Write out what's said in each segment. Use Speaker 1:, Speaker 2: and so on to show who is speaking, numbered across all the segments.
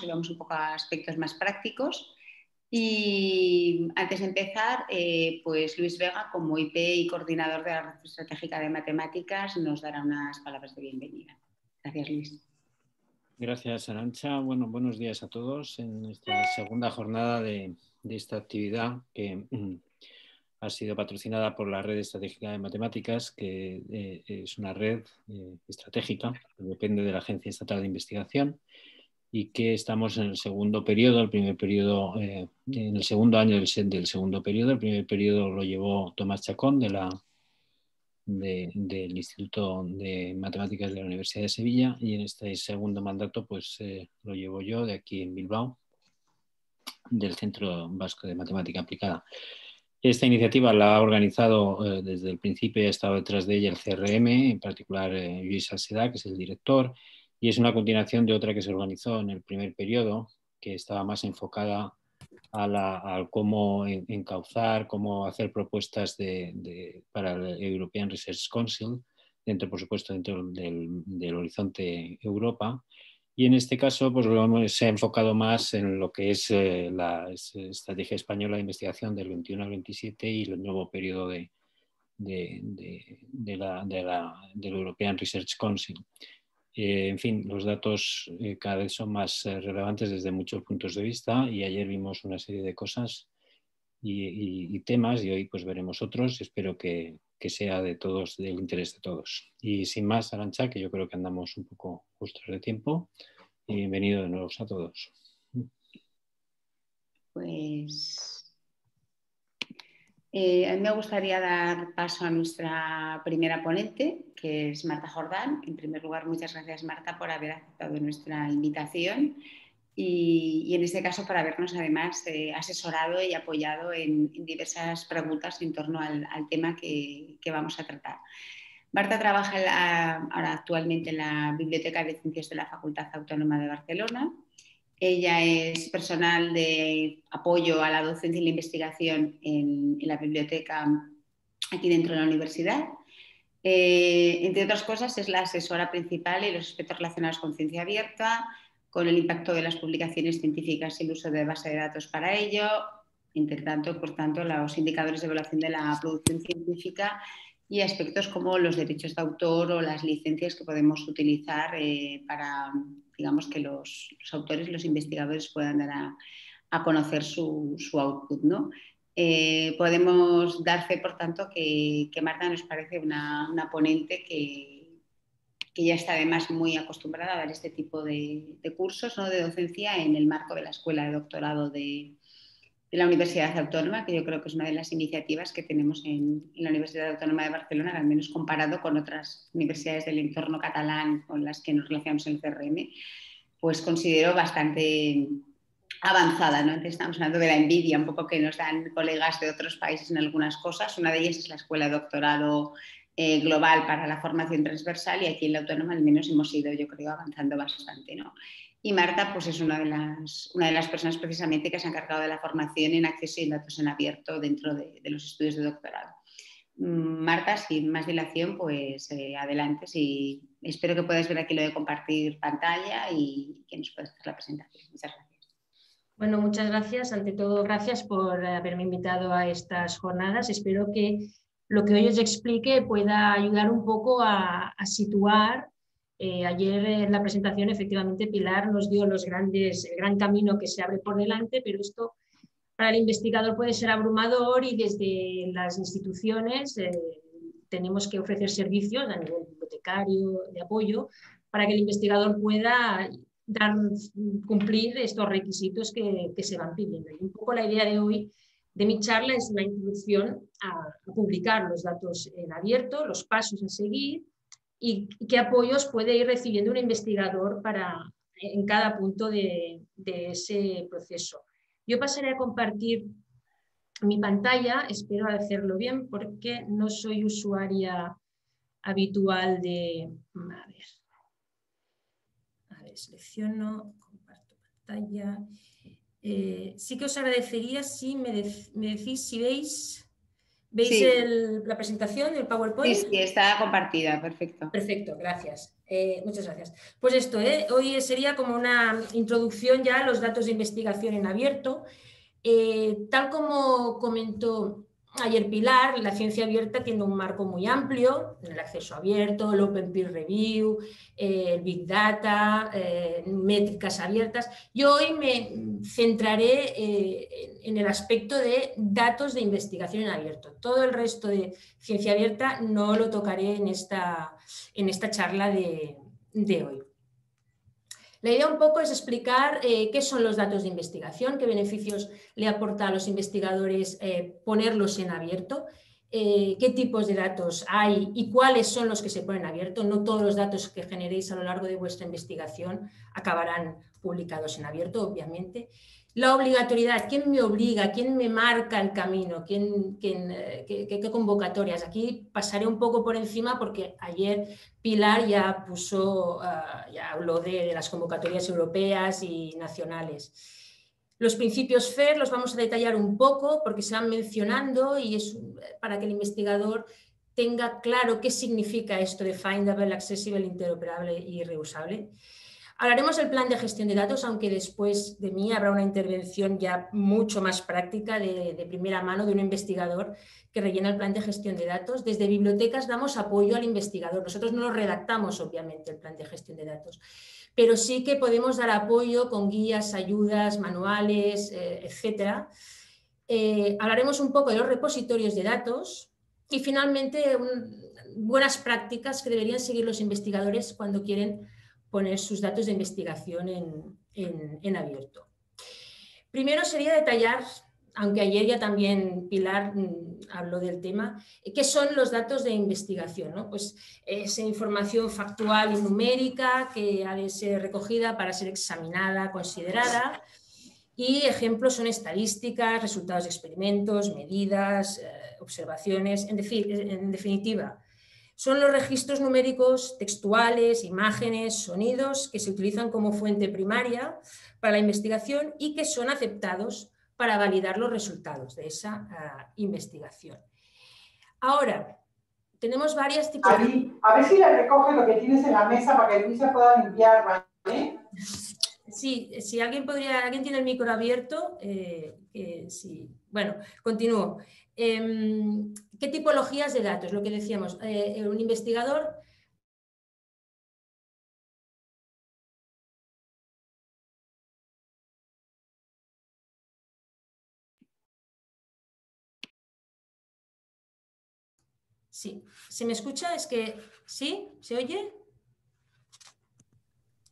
Speaker 1: y vamos un poco a aspectos más prácticos. Y antes de empezar, eh, pues Luis Vega, como IP y coordinador de la Red Estratégica de Matemáticas, nos dará unas palabras de bienvenida. Gracias, Luis.
Speaker 2: Gracias, Arancha. Bueno, buenos días a todos en esta segunda jornada de, esta actividad que mm, ha sido patrocinada por la Red Estratégica de Matemáticas, que eh, es una red eh, estratégica que depende de la Agencia Estatal de Investigación y que estamos en el segundo periodo, el primer periodo, eh, en el segundo año del, del, segundo periodo. El primer periodo lo llevó Tomás Chacón de la, del Instituto de Matemáticas de la Universidad de Sevilla y en este segundo mandato pues eh, lo llevo yo de aquí en Bilbao, del Centro Vasco de Matemática Aplicada. Esta iniciativa la ha organizado eh, desde el principio ha estado detrás de ella el CRM, en particular Luis Alceda, que es el director, y es una continuación de otra que se organizó en el primer periodo, que estaba más enfocada a, cómo encauzar, cómo hacer propuestas de, para el European Research Council, dentro, por supuesto, dentro del, horizonte Europa. Y en este caso, pues se ha enfocado más en lo que es eh, la estrategia española de investigación del 21 al 27 y el nuevo periodo de, de, de la, del European Research Council. Eh, en fin, los datos eh, cada vez son más eh, relevantes desde muchos puntos de vista y ayer vimos una serie de cosas y, temas y hoy pues veremos otros. Espero que, sea de todos, del interés de todos. Y sin más, Arancha, que yo creo que andamos un poco justos de tiempo. Y bienvenido de nuevo a todos.
Speaker 1: Pues eh, a mí me gustaría dar paso a nuestra primera ponente, que es Marta Jordán. En primer lugar, muchas gracias Marta por haber aceptado nuestra invitación y, en este caso por habernos además eh, asesorado y apoyado en, diversas preguntas en torno al, tema que, vamos a tratar. Marta trabaja ahora actualmente en la Biblioteca de Ciencias de la Facultad Autónoma de Barcelona ella es personal de apoyo a la docencia y la investigación en, la biblioteca aquí dentro de la universidad. Eh, entre otras cosas, es la asesora principal en los aspectos relacionados con ciencia abierta, con el impacto de las publicaciones científicas y el uso de base de datos para ello, entre tanto, por tanto, los indicadores de evaluación de la producción científica y aspectos como los derechos de autor o las licencias que podemos utilizar eh, para, digamos, que los, autores, los investigadores puedan dar a, conocer su, output. ¿no? Eh, podemos dar fe, por tanto, que, Marta nos parece una, ponente que, que, ya está además muy acostumbrada a dar este tipo de, de cursos ¿no? de docencia en el marco de la Escuela de Doctorado de, de la Universidad Autónoma, que yo creo que es una de las iniciativas que tenemos en, la Universidad Autónoma de Barcelona, al menos comparado con otras universidades del entorno catalán con las que nos relacionamos en el CRM, pues considero bastante avanzada. ¿no? estamos hablando de la envidia, un poco que nos dan colegas de otros países en algunas cosas. Una de ellas es la Escuela de Doctorado eh, Global para la Formación Transversal y aquí en la Autónoma al menos hemos ido, yo creo, avanzando bastante. ¿no? Y Marta pues es una de, las, una de las personas precisamente que se ha encargado de la formación en acceso y datos en abierto dentro de, los estudios de doctorado. Mm, Marta, sin más dilación, pues eh, adelante. Sí, espero que puedas ver aquí lo de compartir pantalla y que nos puedas hacer la presentación. Muchas gracias.
Speaker 3: Bueno, muchas gracias. Ante todo, gracias por haberme invitado a estas jornadas. Espero que lo que hoy os explique pueda ayudar un poco a situar eh, ayer en la presentación efectivamente Pilar nos dio los grandes, el gran camino que se abre por delante, pero esto para el investigador puede ser abrumador y desde las instituciones eh, tenemos que ofrecer servicios a nivel bibliotecario, de apoyo, para que el investigador pueda dar, cumplir estos requisitos que, se van pidiendo. Y un poco la idea de hoy de mi charla es una introducción a publicar los datos en abierto, los pasos a seguir, y qué apoyos puede ir recibiendo un investigador para, en cada punto de, ese proceso. Yo pasaré a compartir mi pantalla, espero hacerlo bien porque no soy usuaria habitual de... A ver, a ver selecciono, comparto pantalla. Eh, sí que os agradecería si me, me decís si veis ¿Veis la presentación del PowerPoint?
Speaker 1: Sí, sí, está compartida, perfecto.
Speaker 3: Perfecto, gracias. Eh, muchas gracias. Pues esto, ¿eh? hoy sería como una introducción ya a los datos de investigación en abierto. Eh, tal como comentó ayer Pilar, la ciencia abierta tiene un marco muy amplio, el acceso abierto, el Open Peer Review, el Big Data, métricas abiertas. Yo hoy me centraré en el aspecto de datos de investigación en abierto. Todo el resto de ciencia abierta no lo tocaré en esta, en esta charla de, hoy. La idea un poco es explicar eh, qué son los datos de investigación, qué beneficios le aporta a los investigadores eh, ponerlos en abierto, eh, qué tipos de datos hay y cuáles son los que se ponen abierto. No todos los datos que generéis a lo largo de vuestra investigación acabarán publicados en abierto, obviamente. La obligatoriedad, ¿quién me obliga? ¿Quién me marca el camino? ¿Quién, eh, qué, convocatorias? Aquí pasaré un poco por encima porque ayer Pilar ya puso, ah, ya habló de, las convocatorias europeas y nacionales. Los principios FAIR los vamos a detallar un poco porque se van mencionando y es para que el investigador tenga claro qué significa esto de findable, accessible, interoperable y reusable. Hablaremos del plan de gestión de datos, aunque después de mí habrá una intervención ya mucho más práctica de, primera mano de un investigador que rellena el plan de gestión de datos. Desde bibliotecas damos apoyo al investigador. Nosotros no lo redactamos, obviamente, el plan de gestión de datos, pero sí que podemos dar apoyo con guías, ayudas, manuales, eh, etc. Eh, hablaremos un poco de los repositorios de datos y finalmente buenas prácticas que deberían seguir los investigadores cuando quieren poner sus datos de investigación en, abierto. Primero sería detallar, aunque ayer ya también Pilar mm, habló del tema, qué son los datos de investigación. ¿no? Pues es información factual y numérica que ha de ser recogida para ser examinada, considerada. Y ejemplos son estadísticas, resultados de experimentos, medidas, eh, observaciones, en, en definitiva, son los registros numéricos textuales, imágenes, sonidos que se utilizan como fuente primaria para la investigación y que son aceptados para validar los resultados de esa ah, investigación. Ahora, tenemos varias tipos
Speaker 4: A ver si le recoge lo que tienes en la mesa para que Luisa pueda limpiar, ¿vale?
Speaker 3: Sí, si alguien podría, alguien tiene el micro abierto, eh, sí. Bueno, continúo. Em, ¿Qué tipologías de datos? Lo que decíamos, eh, un investigador Sí, ¿se me escucha? Es que, ¿sí? ¿Se oye?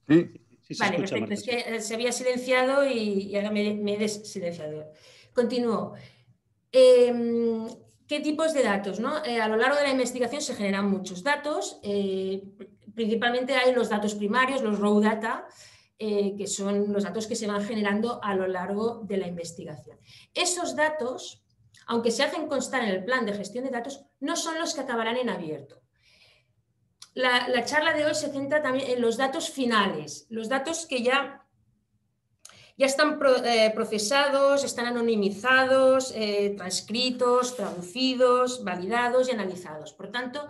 Speaker 2: Sí,
Speaker 3: sí se vale, perfecto. Es que eh, se había silenciado y, ahora me, me, he desilenciado. Continúo. Em, ¿Qué tipos de datos? Eh, a lo largo de la investigación se generan muchos datos, eh, principalmente hay los datos primarios, los raw data, eh, que son los datos que se van generando a lo largo de la investigación. Esos datos, aunque se hacen constar en el plan de gestión de datos, no son los que acabarán en abierto. La charla de hoy se centra también en los datos finales, los datos que ya ya están eh, procesados, están anonimizados, eh, transcritos, traducidos, validados y analizados. Por tanto,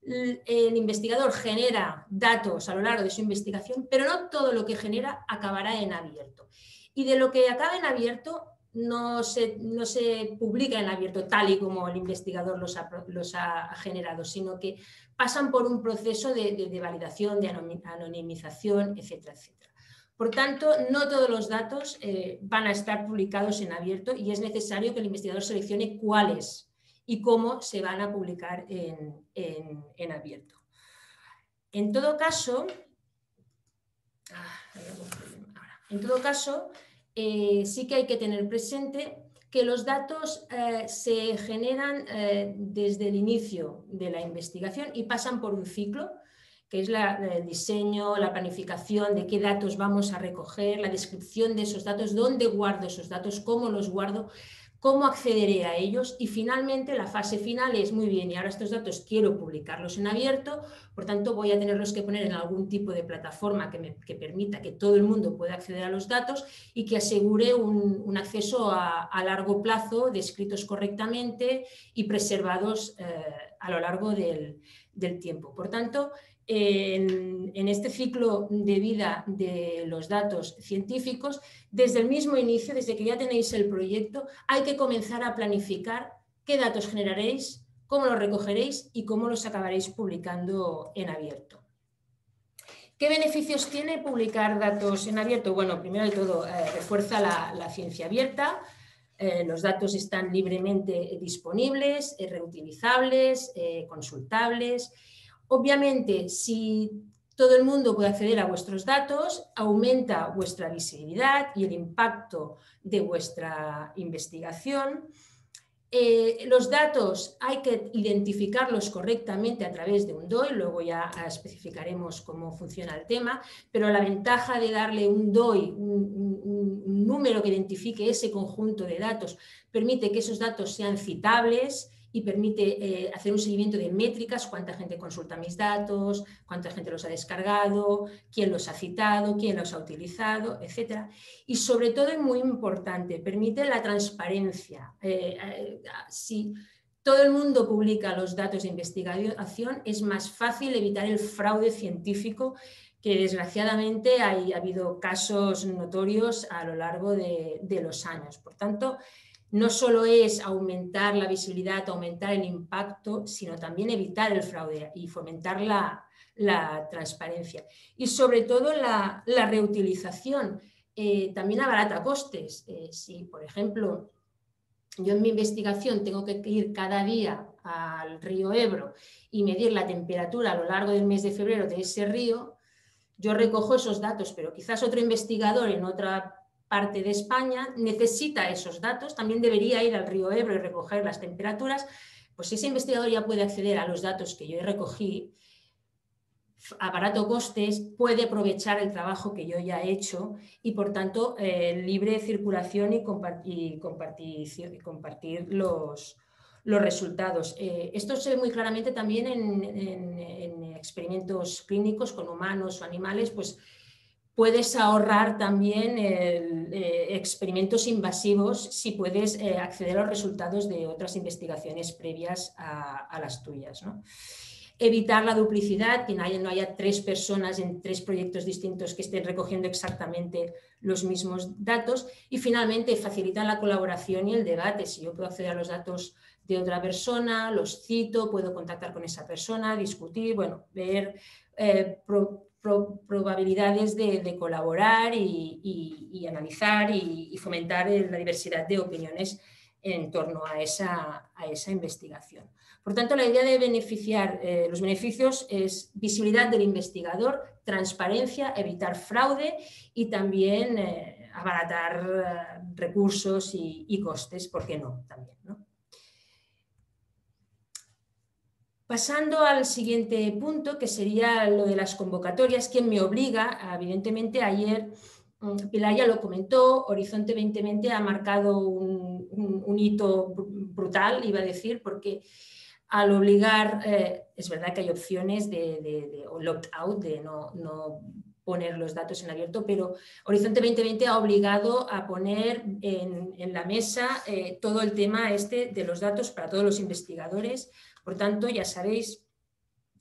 Speaker 3: el investigador genera datos a lo largo de su investigación, pero no todo lo que genera acabará en abierto. Y de lo que acaba en abierto no se, no se publica en abierto tal y como el investigador los ha, generado, sino que pasan por un proceso de, de validación, de anonimización, etcétera, etcétera. Por tanto, no todos los datos eh, van a estar publicados en abierto y es necesario que el investigador seleccione cuáles y cómo se van a publicar en, abierto. En todo caso, ah, en todo caso eh, sí que hay que tener presente que los datos eh, se generan desde el inicio de la investigación y pasan por un ciclo que es el diseño, la planificación de qué datos vamos a recoger, la descripción de esos datos, dónde guardo esos datos, cómo los guardo, cómo accederé a ellos y finalmente la fase final es muy bien y ahora estos datos quiero publicarlos en abierto, por tanto voy a tenerlos que poner en algún tipo de plataforma que, me, permita que todo el mundo pueda acceder a los datos y que asegure un, acceso a, largo plazo descritos correctamente y preservados eh, a lo largo del, del tiempo. Por tanto, en, este ciclo de vida de los datos científicos, desde el mismo inicio, desde que ya tenéis el proyecto, hay que comenzar a planificar qué datos generaréis, cómo los recogeréis y cómo los acabaréis publicando en abierto. ¿Qué beneficios tiene publicar datos en abierto? Bueno, primero de todo, eh, refuerza la, ciencia abierta, eh, los datos están libremente disponibles, eh, reutilizables, consultables Obviamente, si todo el mundo puede acceder a vuestros datos, aumenta vuestra visibilidad y el impacto de vuestra investigación. Eh, los datos hay que identificarlos correctamente a través de un DOI, luego ya especificaremos cómo funciona el tema, pero la ventaja de darle un DOI, un número que identifique ese conjunto de datos, permite que esos datos sean citables, y permite eh, hacer un seguimiento de métricas, cuánta gente consulta mis datos, cuánta gente los ha descargado, quién los ha citado, quién los ha utilizado, etc. Y sobre todo, y muy importante, permite la transparencia. Eh, eh, si todo el mundo publica los datos de investigación, es más fácil evitar el fraude científico que desgraciadamente ha habido casos notorios a lo largo de, de los años. Por tanto, no solo es aumentar la visibilidad, aumentar el impacto, sino también evitar el fraude y fomentar la, transparencia. Y sobre todo la, reutilización. Eh, también abarata costes. Eh, si, por ejemplo, yo en mi investigación tengo que ir cada día al río Ebro y medir la temperatura a lo largo del mes de febrero de ese río, yo recojo esos datos, pero quizás otro investigador en otra parte de España necesita esos datos, también debería ir al río Ebro y recoger las temperaturas, pues ese investigador ya puede acceder a los datos que yo recogí a barato costes, puede aprovechar el trabajo que yo ya he hecho y por tanto eh, libre circulación y, compartir, los resultados. Eh, esto se ve muy claramente también en, en, experimentos clínicos con humanos o animales, pues puedes ahorrar también eh, experimentos invasivos si puedes eh, acceder a los resultados de otras investigaciones previas a, las tuyas. Evitar la duplicidad, que no haya, tres personas en tres proyectos distintos que estén recogiendo exactamente los mismos datos. Y finalmente, facilitar la colaboración y el debate. Si yo puedo acceder a los datos de otra persona, los cito, puedo contactar con esa persona, discutir, bueno, ver, eh, probabilidades de, colaborar y, analizar y, fomentar la diversidad de opiniones en torno a esa, investigación. Por tanto, la idea de beneficiar eh, los beneficios es visibilidad del investigador, transparencia, evitar fraude y también eh, abaratar eh, recursos y, y, costes, ¿por qué no? También, ¿no? Pasando al siguiente punto, que sería lo de las convocatorias, quien me obliga, evidentemente ayer mm, Pilar ya lo comentó, Horizonte 2020 ha marcado un, hito brutal, iba a decir, porque al obligar, eh, es verdad que hay opciones de, de, opt-out, de no, poner los datos en abierto, pero Horizonte 2020 ha obligado a poner en, la mesa eh, todo el tema este de los datos para todos los investigadores, por tanto, ya sabéis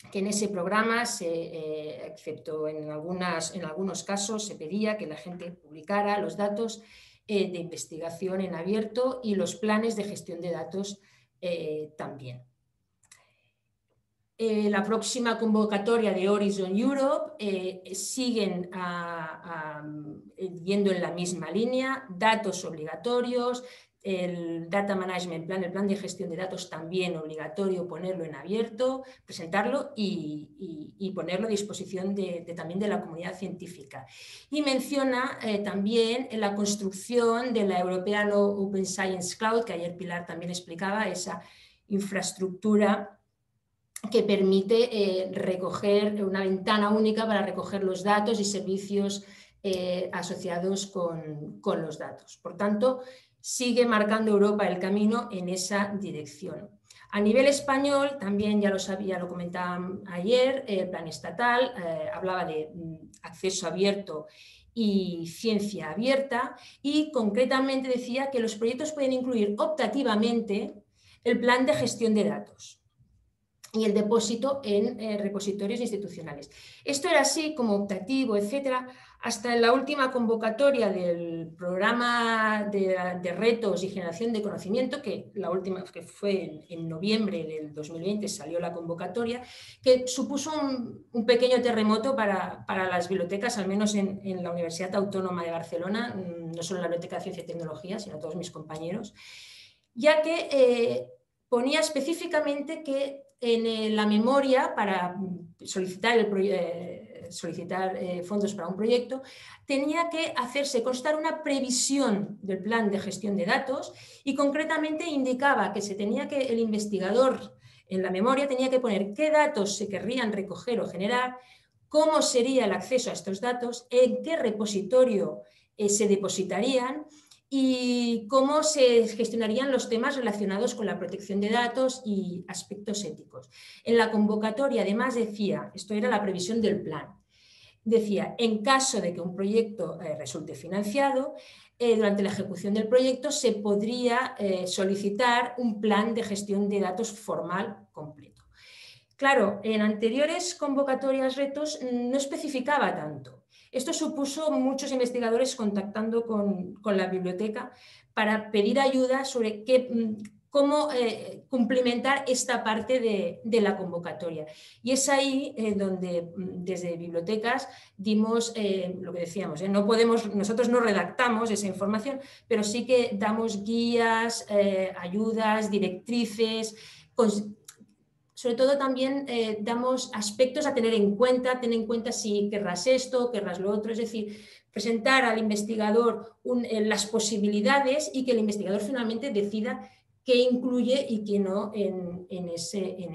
Speaker 3: que en ese programa, eh, excepto en, algunos casos, se pedía que la gente publicara los datos eh, de investigación en abierto y los planes de gestión de datos eh, también. la próxima convocatoria de Horizon Europe siguen yendo en la misma línea, datos obligatorios, el Data Management Plan, el plan de gestión de datos también obligatorio ponerlo en abierto, presentarlo y, ponerlo a disposición de, también de la comunidad científica. Y menciona eh, también la construcción de la European Open Science Cloud, que ayer Pilar también explicaba, esa infraestructura que permite eh, recoger una ventana única para recoger los datos y servicios eh, asociados con, con los datos. Por tanto, sigue marcando Europa el camino en esa dirección. A nivel español, también ya lo sabía, lo comentaba ayer, el plan estatal eh, hablaba de mm, acceso abierto y ciencia abierta y concretamente decía que los proyectos pueden incluir optativamente el plan de gestión de datos. y el depósito en eh, repositorios institucionales. Esto era así como optativo, etcétera, hasta en la última convocatoria del programa de, retos y generación de conocimiento, que la última que fue en, noviembre del 2020 salió la convocatoria, que supuso un, pequeño terremoto para, las bibliotecas, al menos en, la Universidad Autónoma de Barcelona, mm, no solo en la Biblioteca de Ciencia y Tecnología, sino todos mis compañeros, ya que eh, ponía específicamente que en eh, la memoria para solicitar, el, eh, solicitar eh, fondos para un proyecto, tenía que hacerse constar una previsión del plan de gestión de datos y concretamente indicaba que se tenía que el investigador en la memoria tenía que poner qué datos se querrían recoger o generar, cómo sería el acceso a estos datos, en qué repositorio se depositarían y cómo se gestionarían los temas relacionados con la protección de datos y aspectos éticos. En la convocatoria además decía, esto era la previsión del plan, decía, en caso de que un proyecto eh, resulte financiado, eh, durante la ejecución del proyecto se podría eh, solicitar un plan de gestión de datos formal completo. Claro, en anteriores convocatorias retos no especificaba tanto. Esto supuso muchos investigadores contactando con, la biblioteca para pedir ayuda sobre qué, mm, cómo eh, cumplimentar esta parte de, la convocatoria. Y es ahí eh, donde mm, desde bibliotecas dimos eh, lo que decíamos, no podemos, nosotros no redactamos esa información, pero sí que damos guías, ayudas, directrices, sobre todo también damos aspectos a tener en cuenta, tener en cuenta si querrás esto, querrás lo otro, es decir, presentar al investigador las posibilidades y que el investigador finalmente decida qué incluye y qué no en,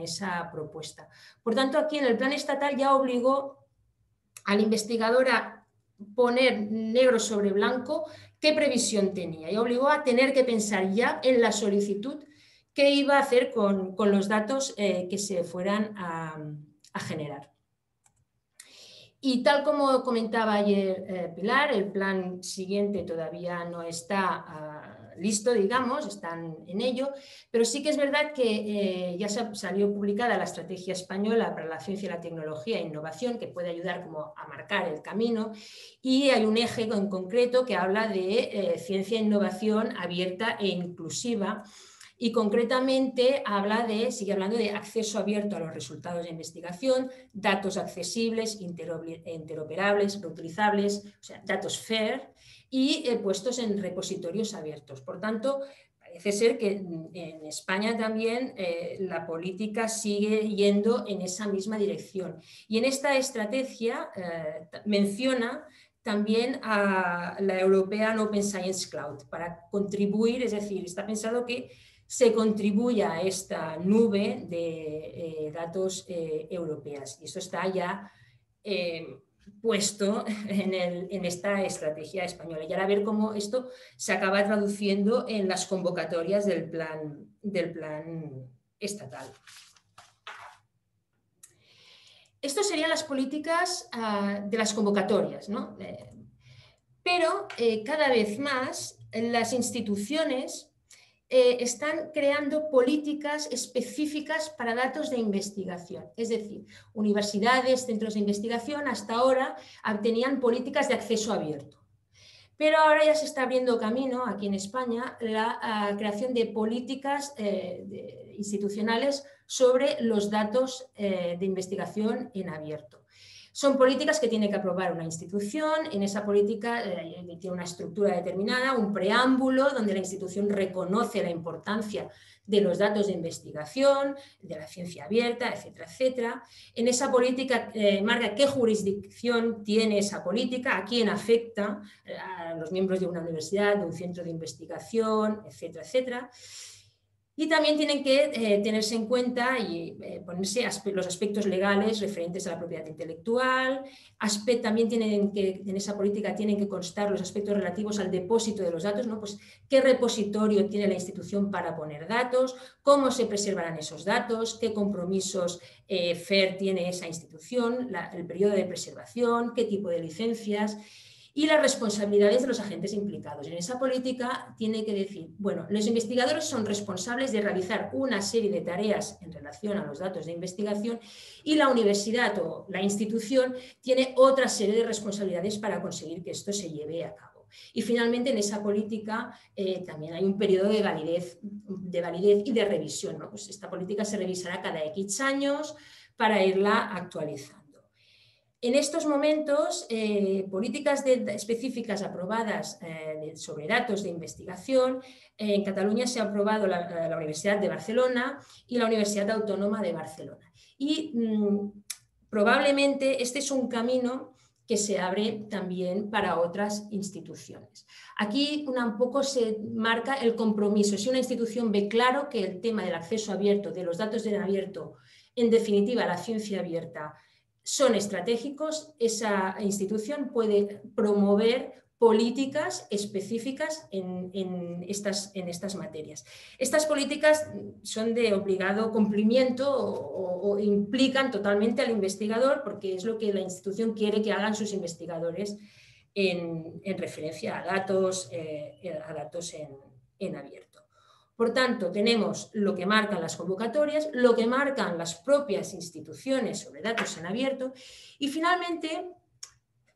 Speaker 3: esa propuesta. Por tanto, aquí en el plan estatal ya obligó al investigador a poner negro sobre blanco qué previsión tenía y obligó a tener que pensar ya en la solicitud qué iba a hacer con, los datos eh, que se fueran a, generar. Y tal como comentaba ayer eh, Pilar, el plan siguiente todavía no está ah, listo, digamos, están en ello, pero sí que es verdad que eh, ya salió publicada la Estrategia Española para la Ciencia, la Tecnología e Innovación, que puede ayudar como a marcar el camino, y hay un eje en concreto que habla de ciencia e innovación abierta e inclusiva, y concretamente habla de, sigue hablando de acceso abierto a los resultados de investigación, datos accesibles, interoperables, reutilizables, o sea, datos FAIR y eh, puestos en repositorios abiertos. Por tanto, parece ser que en España también eh, la política sigue yendo en esa misma dirección. Y en esta estrategia eh, menciona también a la European Open Science Cloud para contribuir, es decir, está pensado que se contribuya a esta nube de datos europeas. Y eso está ya puesto en, esta estrategia española. Y ahora ver cómo esto se acaba traduciendo en las convocatorias del plan, estatal. Estas serían las políticas ah, de las convocatorias, ¿no? pero cada vez más las instituciones eh, están creando políticas específicas para datos de investigación. Es decir, universidades, centros de investigación hasta ahora tenían políticas de acceso abierto. Pero ahora ya se está abriendo camino aquí en España la ah, creación de políticas eh, institucionales sobre los datos eh, de investigación en abierto. Son políticas que tiene que aprobar una institución, en esa política eh, tiene una estructura determinada, un preámbulo donde la institución reconoce la importancia de los datos de investigación, de la ciencia abierta, etcétera, etcétera. En esa política eh, marca qué jurisdicción tiene esa política, a quién afecta, a los miembros de una universidad, de un centro de investigación, etcétera, etcétera. Y también tienen que eh, tenerse en cuenta y eh, ponerse los aspectos legales referentes a la propiedad intelectual. también tienen que, en esa política tienen que constar los aspectos relativos al depósito de los datos, ¿no? pues, qué repositorio tiene la institución para poner datos, cómo se preservarán esos datos, qué compromisos eh, FER tiene esa institución, el periodo de preservación, qué tipo de licencias. Y las responsabilidades de los agentes implicados. En esa política tiene que decir, bueno, los investigadores son responsables de realizar una serie de tareas en relación a los datos de investigación y la universidad o la institución tiene otra serie de responsabilidades para conseguir que esto se lleve a cabo. Y finalmente en esa política eh, también hay un periodo de validez, de validez y de revisión. Pues esta política se revisará cada X años para irla actualizando. En estos momentos, eh, políticas específicas aprobadas eh, sobre datos de investigación, en Cataluña se ha aprobado la, Universidad de Barcelona y la Universidad Autónoma de Barcelona. Y mm, probablemente este es un camino que se abre también para otras instituciones. Aquí un poco se marca el compromiso. Si una institución ve claro que el tema del acceso abierto, de los datos en abierto, en definitiva la ciencia abierta, son estratégicos, esa institución puede promover políticas específicas en, estas, materias. Estas políticas son de obligado cumplimiento o, implican totalmente al investigador porque es lo que la institución quiere que hagan sus investigadores en, referencia a datos, eh, a datos en abierto. Por tanto, tenemos lo que marcan las convocatorias, lo que marcan las propias instituciones sobre datos en abierto y finalmente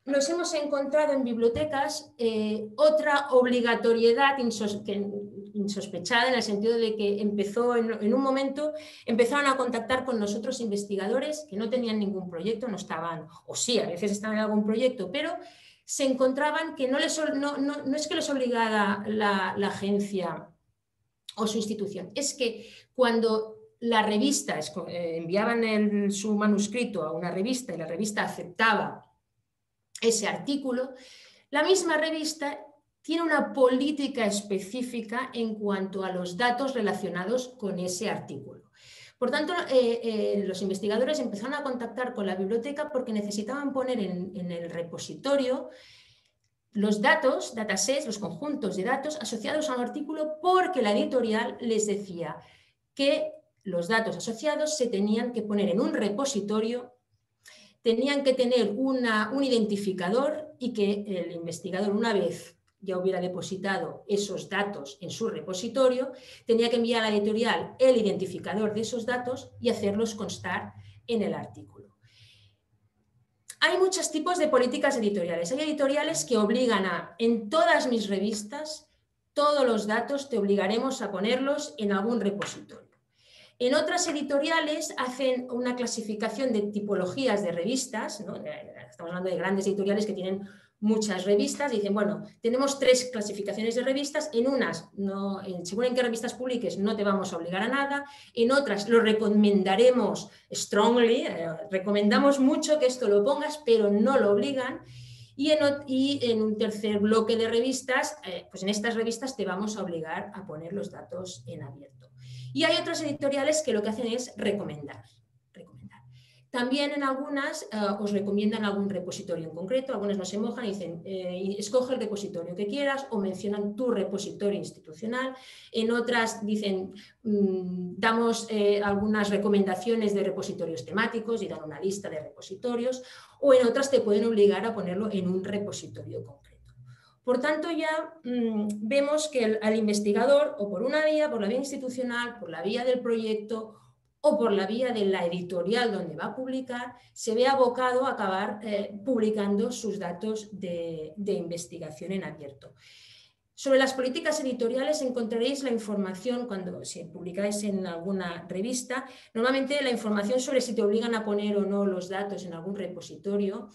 Speaker 3: nos hemos encontrado en bibliotecas eh, otra obligatoriedad insospechada en el sentido de que empezó en, un momento, empezaron a contactar con nosotros investigadores que no tenían ningún proyecto, no estaban, o sí, a veces estaban en algún proyecto, pero se encontraban que no, les, no, es que les obligara la agencia o su institución. Es que cuando la revista eh, enviaban su manuscrito a una revista y la revista aceptaba ese artículo, la misma revista tiene una política específica en cuanto a los datos relacionados con ese artículo. Por tanto, eh, eh, los investigadores empezaron a contactar con la biblioteca porque necesitaban poner en el repositorio los datos, datasets, los conjuntos de datos asociados a un artículo porque la editorial les decía que los datos asociados se tenían que poner en un repositorio, tenían que tener un identificador y que el investigador una vez ya hubiera depositado esos datos en su repositorio, tenía que enviar a la editorial el identificador de esos datos y hacerlos constar en el artículo. Hay muchos tipos de políticas editoriales. Hay editoriales que obligan a, en todas mis revistas, todos los datos te obligaremos a ponerlos en algún repositorio. En otras editoriales hacen una clasificación de tipologías de revistas, estamos hablando de grandes editoriales que tienen muchas revistas, dicen, bueno, tenemos tres clasificaciones de revistas, en unas, no, en, según en qué revistas publiques, no te vamos a obligar a nada, en otras lo recomendaremos strongly, eh, recomendamos mucho que esto lo pongas, pero no lo obligan, y en, un tercer bloque de revistas, eh, pues en estas revistas te vamos a obligar a poner los datos en abierto. Y hay otras editoriales que lo que hacen es recomendar. También en algunas eh, os recomiendan algún repositorio en concreto, algunas no se mojan y dicen, eh, escoge el repositorio que quieras o mencionan tu repositorio institucional. En otras dicen, mm, damos eh, algunas recomendaciones de repositorios temáticos y dan una lista de repositorios o en otras te pueden obligar a ponerlo en un repositorio concreto. Por tanto, ya mm, vemos que al investigador, o por una vía, por la vía institucional, por la vía del proyecto o por la vía de la editorial donde va a publicar, se ve abocado a acabar eh, publicando sus datos de, investigación en abierto. Sobre las políticas editoriales encontraréis la información cuando se publicáis en alguna revista, normalmente la información sobre si te obligan a poner o no los datos en algún repositorio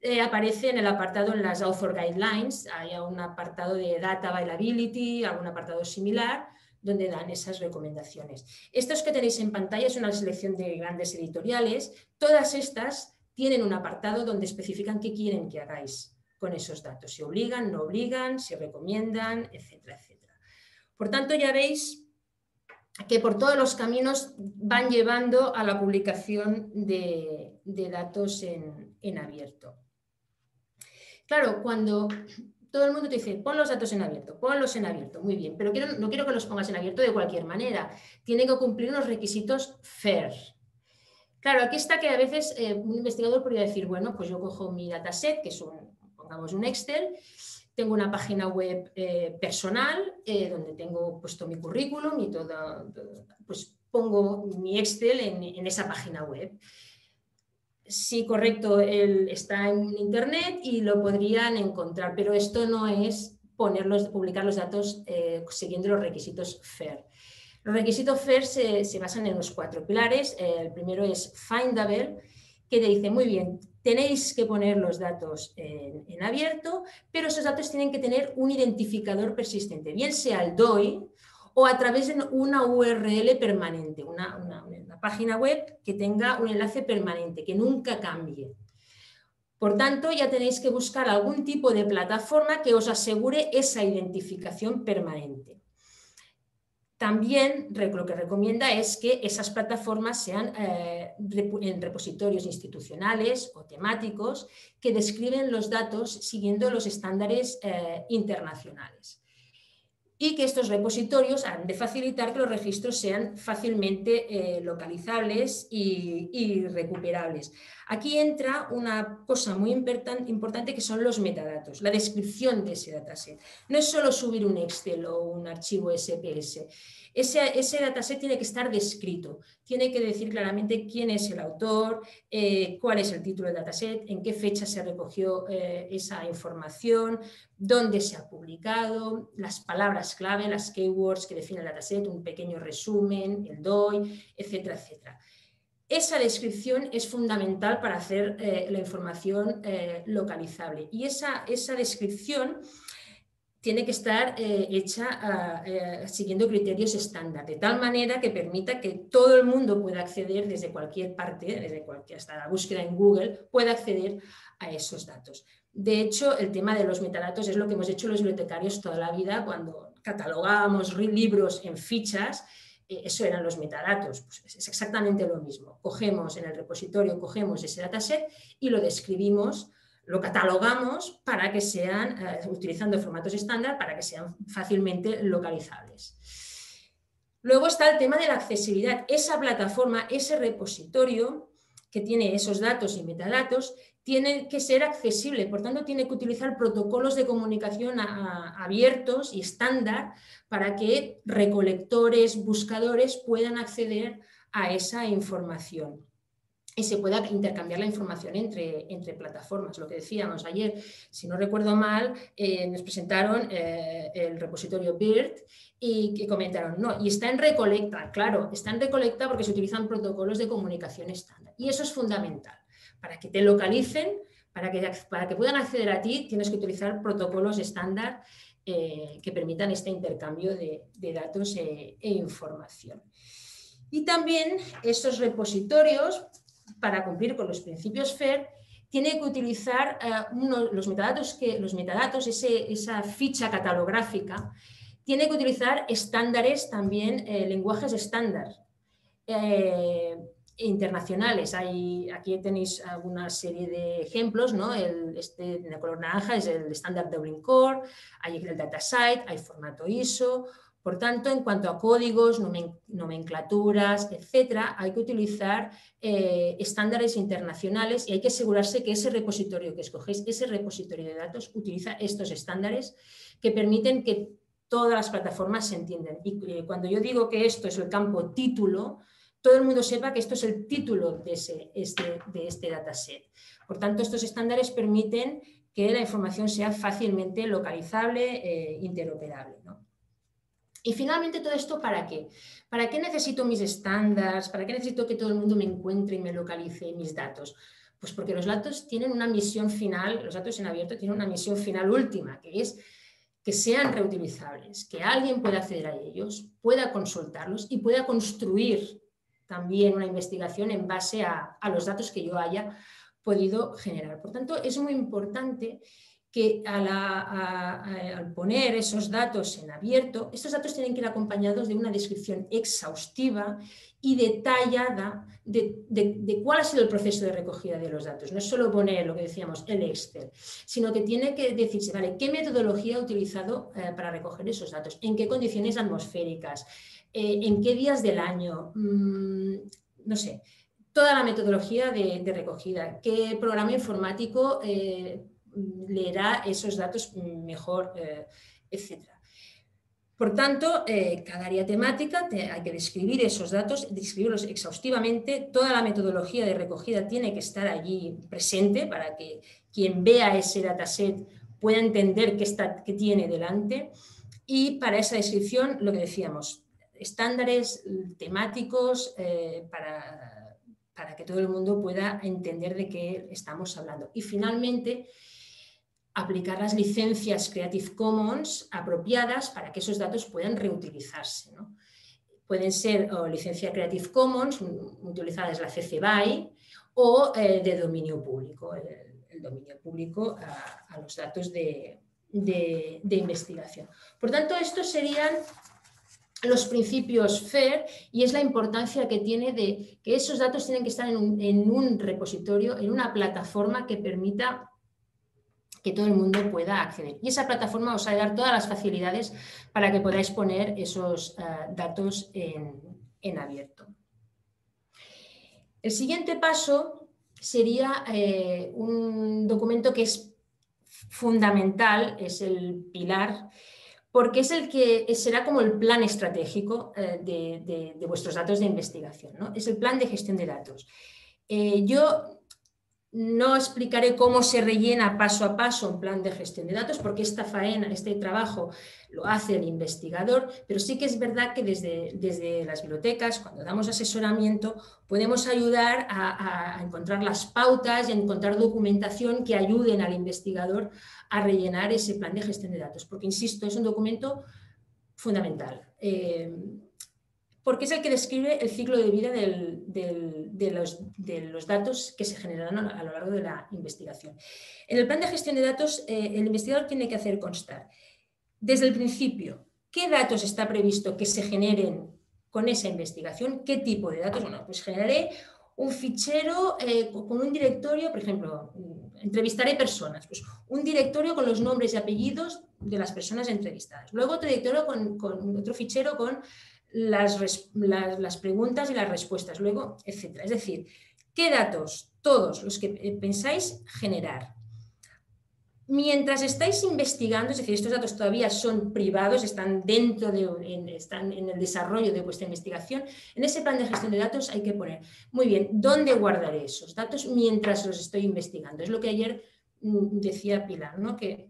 Speaker 3: eh, aparece en el apartado en las Author Guidelines, hay un apartado de Data Availability, algún apartado similar, donde dan esas recomendaciones. Estos que tenéis en pantalla es una selección de grandes editoriales. Todas estas tienen un apartado donde especifican qué quieren que hagáis con esos datos, si obligan, no obligan, si recomiendan, etcétera, etcétera. Por tanto, ya veis que por todos los caminos van llevando a la publicación de, datos en, en abierto. Claro, cuando todo el mundo te dice, pon los datos en abierto, ponlos en abierto, muy bien, pero no quiero que los pongas en abierto de cualquier manera, tienen que cumplir unos requisitos FAIR. Claro, aquí está que a veces eh, un investigador podría decir, bueno, pues yo cojo mi dataset, que es un, pongamos un Excel, tengo una página web eh, personal eh, donde tengo puesto mi currículum y todo, pues pongo mi Excel en, esa página web. Sí, correcto, él está en internet y lo podrían encontrar, pero esto no es ponerlos, publicar los datos eh, siguiendo los requisitos FAIR. Los requisitos FAIR se, se basan en los cuatro pilares. el primero es Findable, que te dice, muy bien, tenéis que poner los datos en, abierto, pero esos datos tienen que tener un identificador persistente, bien sea el DOI o a través de una URL permanente, una página web que tenga un enlace permanente, que nunca cambie. Por tanto, ya tenéis que buscar algún tipo de plataforma que os asegure esa identificación permanente. También lo que recomienda es que esas plataformas sean eh, en repositorios institucionales o temáticos que describen los datos siguiendo los estándares eh, internacionales y que estos repositorios han de facilitar que los registros sean fácilmente eh, localizables y, recuperables. Aquí entra una cosa muy importante que son los metadatos, la descripción de ese dataset. No es solo subir un Excel o un archivo SPS. Ese, dataset tiene que estar descrito, tiene que decir claramente quién es el autor, eh, cuál es el título del dataset, en qué fecha se recogió eh, esa información, dónde se ha publicado, las palabras clave, las keywords que define el dataset, un pequeño resumen, el DOI, etcétera, etcétera. Esa descripción es fundamental para hacer eh, la información localizable y esa, esa descripción tiene que estar eh, hecha eh, siguiendo criterios estándar, de tal manera que permita que todo el mundo pueda acceder desde cualquier parte, desde cualquier, hasta la búsqueda en Google, pueda acceder a esos datos. De hecho, el tema de los metadatos es lo que hemos hecho los bibliotecarios toda la vida cuando catalogábamos libros en fichas, eh, eso eran los metadatos. Pues es exactamente lo mismo. Cogemos en el repositorio, cogemos ese dataset y lo describimos lo catalogamos para que sean, eh, utilizando formatos estándar, para que sean fácilmente localizables. Luego está el tema de la accesibilidad. Esa plataforma, ese repositorio que tiene esos datos y metadatos, tiene que ser accesible, por tanto tiene que utilizar protocolos de comunicación abiertos y estándar para que recolectores, buscadores puedan acceder a esa información y se pueda intercambiar la información entre, entre plataformas. Lo que decíamos ayer, si no recuerdo mal, eh, nos presentaron eh, el repositorio BIRD y que comentaron, no, y está en Recolecta, claro, está en Recolecta porque se utilizan protocolos de comunicación estándar. Y eso es fundamental. Para que te localicen, para que, para que puedan acceder a ti, tienes que utilizar protocolos estándar eh, que permitan este intercambio de, de datos e información. Y también estos repositorios para cumplir con los principios FAIR, tiene que utilizar eh, los metadatos, que, los metadatos esa ficha catalográfica, tiene que utilizar estándares también, eh, lenguajes estándar eh, internacionales. Aquí tenéis alguna serie de ejemplos, ¿no? El, este de color naranja es el estándar Dublin Core, hay el datasite, hay formato ISO, por tanto, en cuanto a códigos, nomenclaturas, etcétera, hay que utilizar eh, estándares internacionales y hay que asegurarse que ese repositorio que escogéis, ese repositorio de datos, utiliza estos estándares que permiten que todas las plataformas se entiendan. Y eh, cuando yo digo que esto es el campo título, todo el mundo sepa que esto es el título de, este, de este dataset. Por tanto, estos estándares permiten que la información sea fácilmente localizable e interoperable. Y finalmente, ¿todo esto para qué? ¿Para qué necesito mis estándares? ¿Para qué necesito que todo el mundo me encuentre y me localice mis datos? Pues porque los datos tienen una misión final, los datos en abierto tienen una misión final última, que es que sean reutilizables, que alguien pueda acceder a ellos, pueda consultarlos y pueda construir también una investigación en base a, a los datos que yo haya podido generar. Por tanto, es muy importante que al poner esos datos en abierto, estos datos tienen que ir acompañados de una descripción exhaustiva y detallada de, cuál ha sido el proceso de recogida de los datos. No es solo poner lo que decíamos, el Excel, sino que tiene que decirse, vale, ¿qué metodología ha utilizado eh, para recoger esos datos? ¿En qué condiciones atmosféricas? Eh, ¿En qué días del año? Mm, no sé, toda la metodología de, recogida. ¿Qué programa informático? Eh, leerá esos datos mejor, etc. Por tanto, eh, cada área temática hay que describir esos datos, describirlos exhaustivamente. Toda la metodología de recogida tiene que estar allí presente para que quien vea ese dataset pueda entender qué, está, qué tiene delante. Y para esa descripción, lo que decíamos, estándares temáticos eh, para, para que todo el mundo pueda entender de qué estamos hablando. Y finalmente, aplicar las licencias Creative Commons apropiadas para que esos datos puedan reutilizarse. Pueden ser licencia Creative Commons, utilizada es la CC BY, o eh, de dominio público, el, dominio público a, los datos de, investigación. Por tanto, estos serían los principios FAIR y es la importancia que tiene de que esos datos tienen que estar en un repositorio, en una plataforma que permita que todo el mundo pueda acceder. Y esa plataforma os va a dar todas las facilidades para que podáis poner esos eh, datos en, abierto. El siguiente paso sería eh, un documento que es fundamental, es el pilar, porque es el que será como el plan estratégico eh, de, vuestros datos de investigación. ¿no? Es el plan de gestión de datos. yo no explicaré cómo se rellena paso a paso un plan de gestión de datos, porque esta faena, este trabajo lo hace el investigador, pero sí que es verdad que desde, desde las bibliotecas, cuando damos asesoramiento, podemos ayudar a, encontrar las pautas y a encontrar documentación que ayuden al investigador a rellenar ese plan de gestión de datos, porque, insisto, es un documento fundamental. Eh, porque es el que describe el ciclo de vida de, los, datos que se generarán a lo largo de la investigación. En el plan de gestión de datos, eh, el investigador tiene que hacer constar desde el principio qué datos está previsto que se generen con esa investigación, qué tipo de datos. Bueno, pues generaré un fichero eh, con un directorio, por ejemplo, entrevistaré personas, pues un directorio con los nombres y apellidos de las personas entrevistadas. Luego otro directorio con otro fichero con las, preguntas y las respuestas, luego, etcétera. Es decir, ¿qué datos, todos los que pensáis generar? Mientras estáis investigando, es decir, estos datos todavía son privados, están dentro de, están en el desarrollo de vuestra investigación, en ese plan de gestión de datos hay que poner, muy bien, ¿dónde guardaré esos datos mientras los estoy investigando? Es lo que ayer mm, decía Pilar, ¿no? Que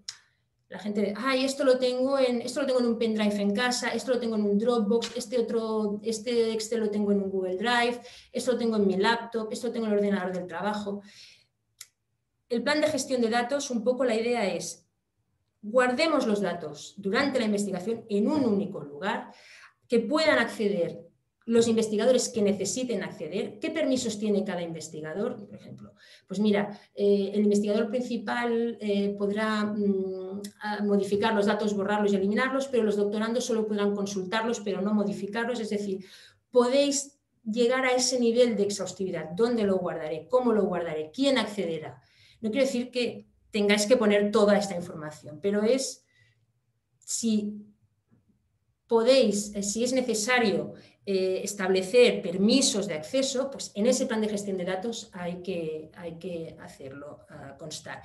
Speaker 3: la gente, ay, esto lo tengo en, esto lo tengo en un pendrive en casa, esto lo tengo en un Dropbox, este otro, este Excel lo tengo en un Google Drive, esto lo tengo en mi laptop, esto lo tengo en el ordenador del trabajo. El plan de gestión de datos, un poco la idea es, guardemos los datos durante la investigación en un único lugar, que puedan acceder los investigadores que necesiten acceder, qué permisos tiene cada investigador, por ejemplo. Pues mira, eh, el investigador principal eh, podrá mm, modificar los datos, borrarlos y eliminarlos, pero los doctorandos solo podrán consultarlos, pero no modificarlos. Es decir, podéis llegar a ese nivel de exhaustividad. ¿Dónde lo guardaré? ¿Cómo lo guardaré? ¿Quién accederá? No quiero decir que tengáis que poner toda esta información, pero es si podéis, eh, si es necesario eh, establecer permisos de acceso, pues en ese plan de gestión de datos hay que, hay que hacerlo ah, constar.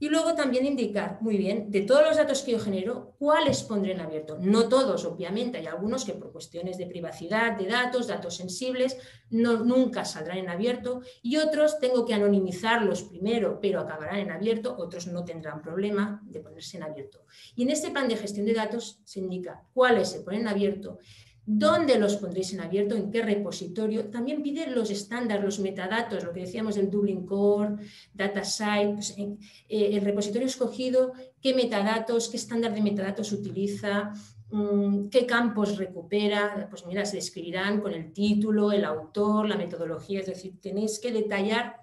Speaker 3: Y luego también indicar, muy bien, de todos los datos que yo genero, cuáles pondré en abierto. No todos, obviamente, hay algunos que por cuestiones de privacidad de datos, datos sensibles, no, nunca saldrán en abierto y otros tengo que anonimizarlos primero, pero acabarán en abierto, otros no tendrán problema de ponerse en abierto. Y en este plan de gestión de datos se indica cuáles se ponen en abierto dónde los pondréis en abierto, en qué repositorio. También pide los estándares, los metadatos, lo que decíamos del Dublin Core, DataSite, pues, eh, el repositorio escogido, qué metadatos, qué estándar de metadatos utiliza, mm, qué campos recupera. Pues mira, se describirán con el título, el autor, la metodología, es decir, tenéis que detallar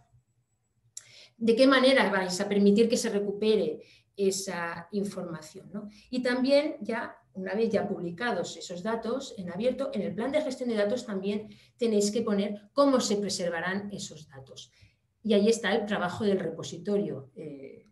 Speaker 3: de qué manera vais a permitir que se recupere esa información. Y también ya una vez ya publicados esos datos en abierto, en el plan de gestión de datos también tenéis que poner cómo se preservarán esos datos. Y ahí está el trabajo del repositorio. Eh,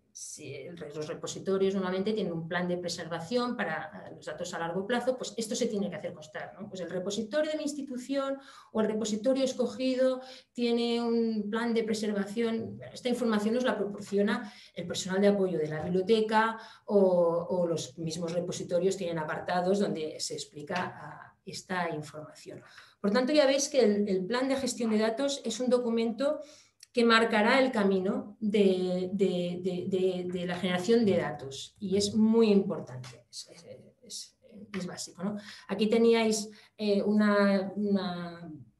Speaker 3: los repositorios normalmente tienen un plan de preservación para los datos a largo plazo, pues esto se tiene que hacer constar. Pues el repositorio de mi institución o el repositorio escogido tiene un plan de preservación. Esta información nos la proporciona el personal de apoyo de la biblioteca o, los mismos repositorios tienen apartados donde se explica ah, esta información. Por tanto, ya veis que el plan de gestión de datos es un documento que marcará el camino de, la generación de datos y es muy importante, es, básico. Aquí teníais eh, una,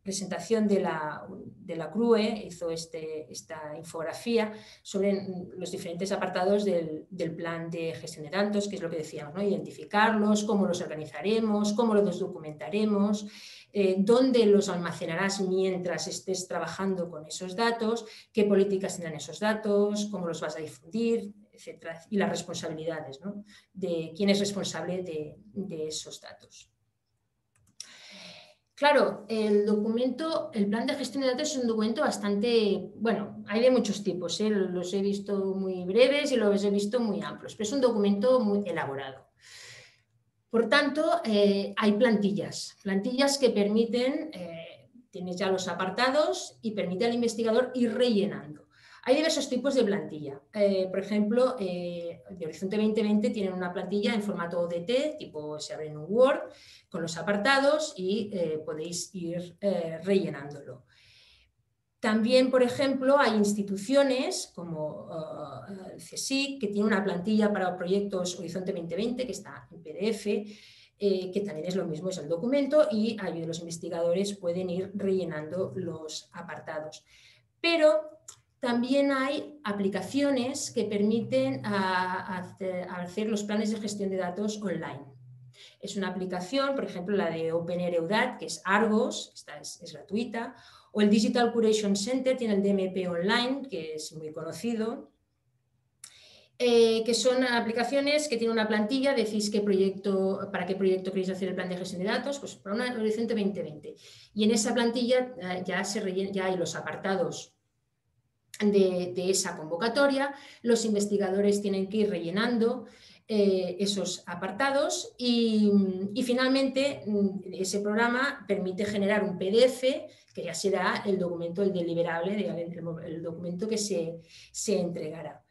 Speaker 3: presentación de la, de la CRUE, hizo este, esta infografía sobre los diferentes apartados del, plan de gestión de datos, que es lo que decíamos, identificarlos, cómo los organizaremos, cómo los documentaremos, eh, dónde los almacenarás mientras estés trabajando con esos datos, qué políticas tendrán esos datos, cómo los vas a difundir, etcétera, y las responsabilidades de quién es responsable de, esos datos. Claro, el documento, el plan de gestión de datos es un documento bastante, bueno, hay de muchos tipos, ¿eh? los he visto muy breves y los he visto muy amplios, pero es un documento muy elaborado. Por tanto, eh, hay plantillas, plantillas que permiten, eh, tienes ya los apartados y permite al investigador ir rellenando. Hay diversos tipos de plantilla. Eh, por ejemplo, de Horizonte 2020 tienen una plantilla en formato ODT, tipo se abre en un Word, con los apartados y podéis ir rellenándolo. También, por ejemplo, hay instituciones como el CSIC, que tiene una plantilla para proyectos Horizonte 2020, que está en PDF, eh, que también es lo mismo, es el documento, y ahí los investigadores pueden ir rellenando los apartados. Pero también hay aplicaciones que permiten hacer, los planes de gestión de datos online. Es una aplicación, por ejemplo, la de OpenEREUDAT, que es Argos, esta es, gratuita, o el Digital Curation Center tiene el DMP Online, que es muy conocido, eh, que son aplicaciones que tienen una plantilla, decís qué proyecto, para qué proyecto queréis hacer el plan de gestión de datos, pues para una Horizonte 2020. Y en esa plantilla eh, ya, se ya hay los apartados de, esa convocatoria, los investigadores tienen que ir rellenando eh, esos apartados y, finalmente mm, ese programa permite generar un PDF que ya será el documento, el deliberable, el, documento que se, se entregará.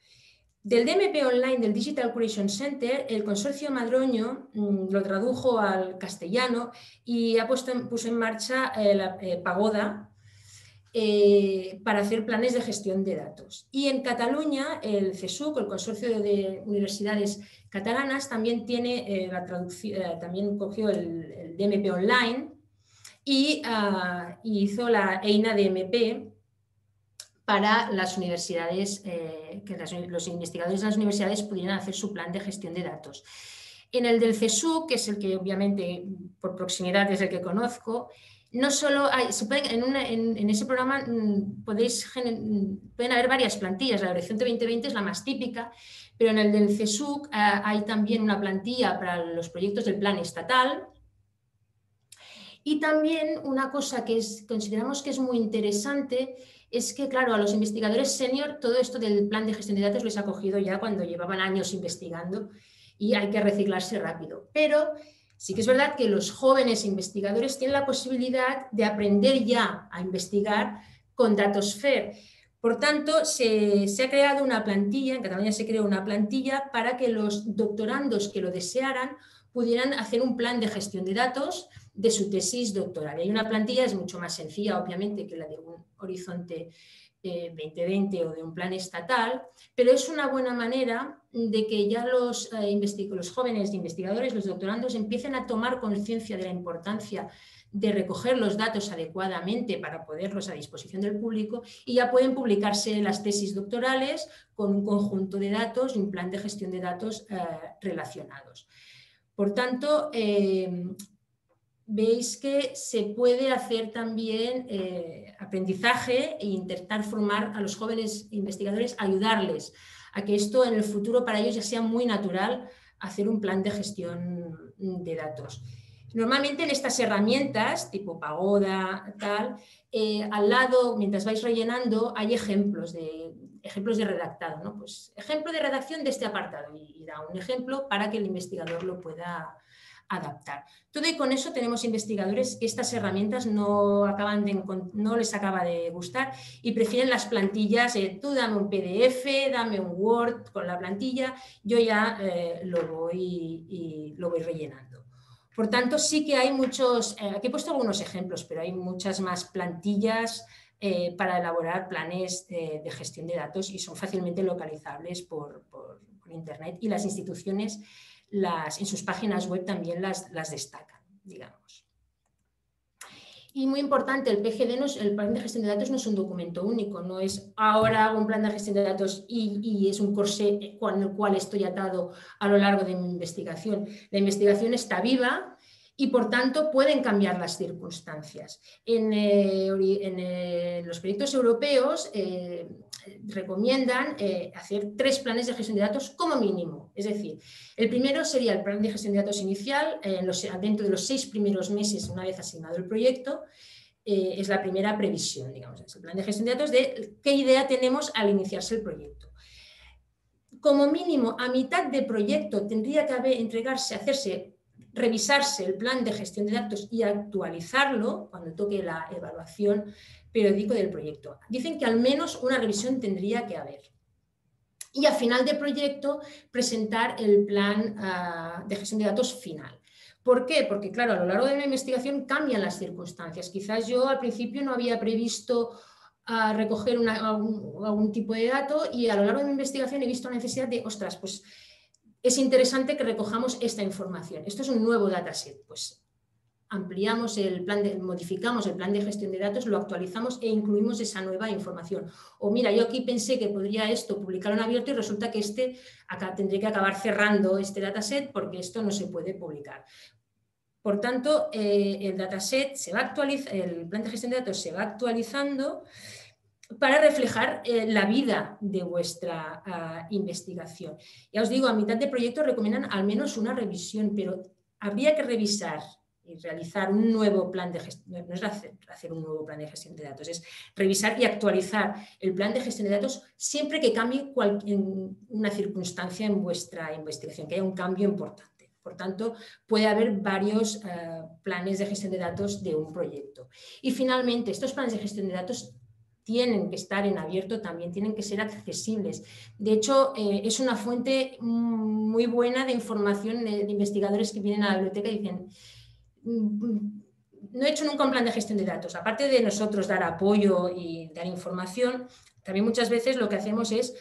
Speaker 3: Del DMP Online del Digital Curation Center, el consorcio Madroño mm, lo tradujo al castellano y ha puesto puso en marcha eh, la eh, Pagoda eh, para hacer planes de gestión de datos. Y en Cataluña, el CESUC, el consorcio de universidades catalanas, también tiene la traducción, también cogió el, DMP Online Ah, y hizo la EINA de MP para las universidades, eh, que los investigadores de las universidades pudieran hacer su plan de gestión de datos. En el del CESU, que es el que obviamente por proximidad es el que conozco, no solo hay, en, ese programa mm, podéis, pueden haber varias plantillas, la Horizonte 2020 es la más típica, pero en el del CESUC ah, hay también una plantilla para los proyectos del plan estatal, y también una cosa que consideramos que es muy interesante es que, claro, a los investigadores senior todo esto del plan de gestión de datos les ha cogido ya cuando llevaban años investigando y hay que reciclarse rápido. Pero sí que es verdad que los jóvenes investigadores tienen la posibilidad de aprender ya a investigar con datos FAIR. Por tanto, se, se, ha creado una plantilla, en Cataluña se creó una plantilla para que los doctorandos que lo desearan pudieran hacer un plan de gestión de datos de su tesis doctoral. Y una plantilla es mucho más sencilla, obviamente, que la de un horizonte 2020 eh, o de un plan estatal, pero es una buena manera de que ya los, eh, los jóvenes investigadores, los doctorandos, empiecen a tomar conciencia de la importancia de recoger los datos adecuadamente para ponerlos a disposición del público y ya pueden publicarse las tesis doctorales con un conjunto de datos y un plan de gestión de datos eh, relacionados. Por tanto, veis que se puede hacer también eh, aprendizaje e intentar formar a los jóvenes investigadores, ayudarles a que esto en el futuro para ellos ya sea muy natural hacer un plan de gestión de datos. Normalmente en estas herramientas, tipo Pagoda, tal, eh, al lado, mientras vais rellenando, hay ejemplos de ejemplos de redactado, ¿no? Pues ejemplo de redacción de este apartado y, da un ejemplo para que el investigador lo pueda adaptar. Todo y con eso tenemos investigadores que estas herramientas no, acaban de, no les acaba de gustar y prefieren las plantillas, eh, tú dame un PDF, dame un Word con la plantilla, yo ya eh, lo, voy, lo voy rellenando. Por tanto, sí que hay muchos, eh, aquí he puesto algunos ejemplos, pero hay muchas más plantillas para elaborar planes de gestión de datos y son fácilmente localizables por, Internet y las instituciones en sus páginas web también las, destacan, digamos. Y muy importante, el PGD, no el plan de gestión de datos no es un documento único, no es ahora hago un plan de gestión de datos y, y, es un corsé con el cual estoy atado a lo largo de mi investigación. La investigación está viva y por tanto pueden cambiar las circunstancias. En, eh, eh, los proyectos europeos eh, recomiendan hacer tres planes de gestión de datos como mínimo. Es decir, el primero sería el plan de gestión de datos inicial, dentro de los seis primeros meses una vez asignado el proyecto. es la primera previsión, digamos, es el plan de gestión de datos de qué idea tenemos al iniciarse el proyecto como mínimo a mitad de proyecto tendría que haber, entregarse, hacerse revisarse el plan de gestión de datos y actualizarlo cuando toque la evaluación periódico del proyecto. Dicen que al menos una revisión tendría que haber. Y a final de proyecto presentar el plan ah, de gestión de datos final. ¿Por qué? Porque, claro, a lo largo de la investigación cambian las circunstancias. Quizás yo al principio no había previsto ah, recoger algún, tipo de dato y a lo largo de mi investigación he visto la necesidad de, ostras, pues es interesante que recojamos esta información. Esto es un nuevo dataset, pues ampliamos el plan, de, modificamos el plan de gestión de datos, lo actualizamos e incluimos esa nueva información. O mira, yo aquí pensé que podría esto publicarlo en abierto y resulta que este acá tendré que acabar cerrando este dataset porque esto no se puede publicar. Por tanto, eh, el dataset se va actualizar, el plan de gestión de datos se va actualizando para reflejar eh, la vida de vuestra ah, investigación. Ya os digo, a mitad de proyecto recomiendan al menos una revisión, pero habría que revisar y realizar un nuevo plan de gestión, no es hacer, un nuevo plan de gestión de datos, es revisar y actualizar el plan de gestión de datos siempre que cambie una circunstancia en vuestra investigación, que haya un cambio importante. Por tanto, puede haber varios eh, planes de gestión de datos de un proyecto. Y finalmente, estos planes de gestión de datos tienen que estar en abierto también, tienen que ser accesibles. De hecho, eh, es una fuente muy buena de información de, investigadores que vienen a la biblioteca y dicen, no he hecho nunca un plan de gestión de datos. Aparte de nosotros dar apoyo y dar información, también muchas veces lo que hacemos es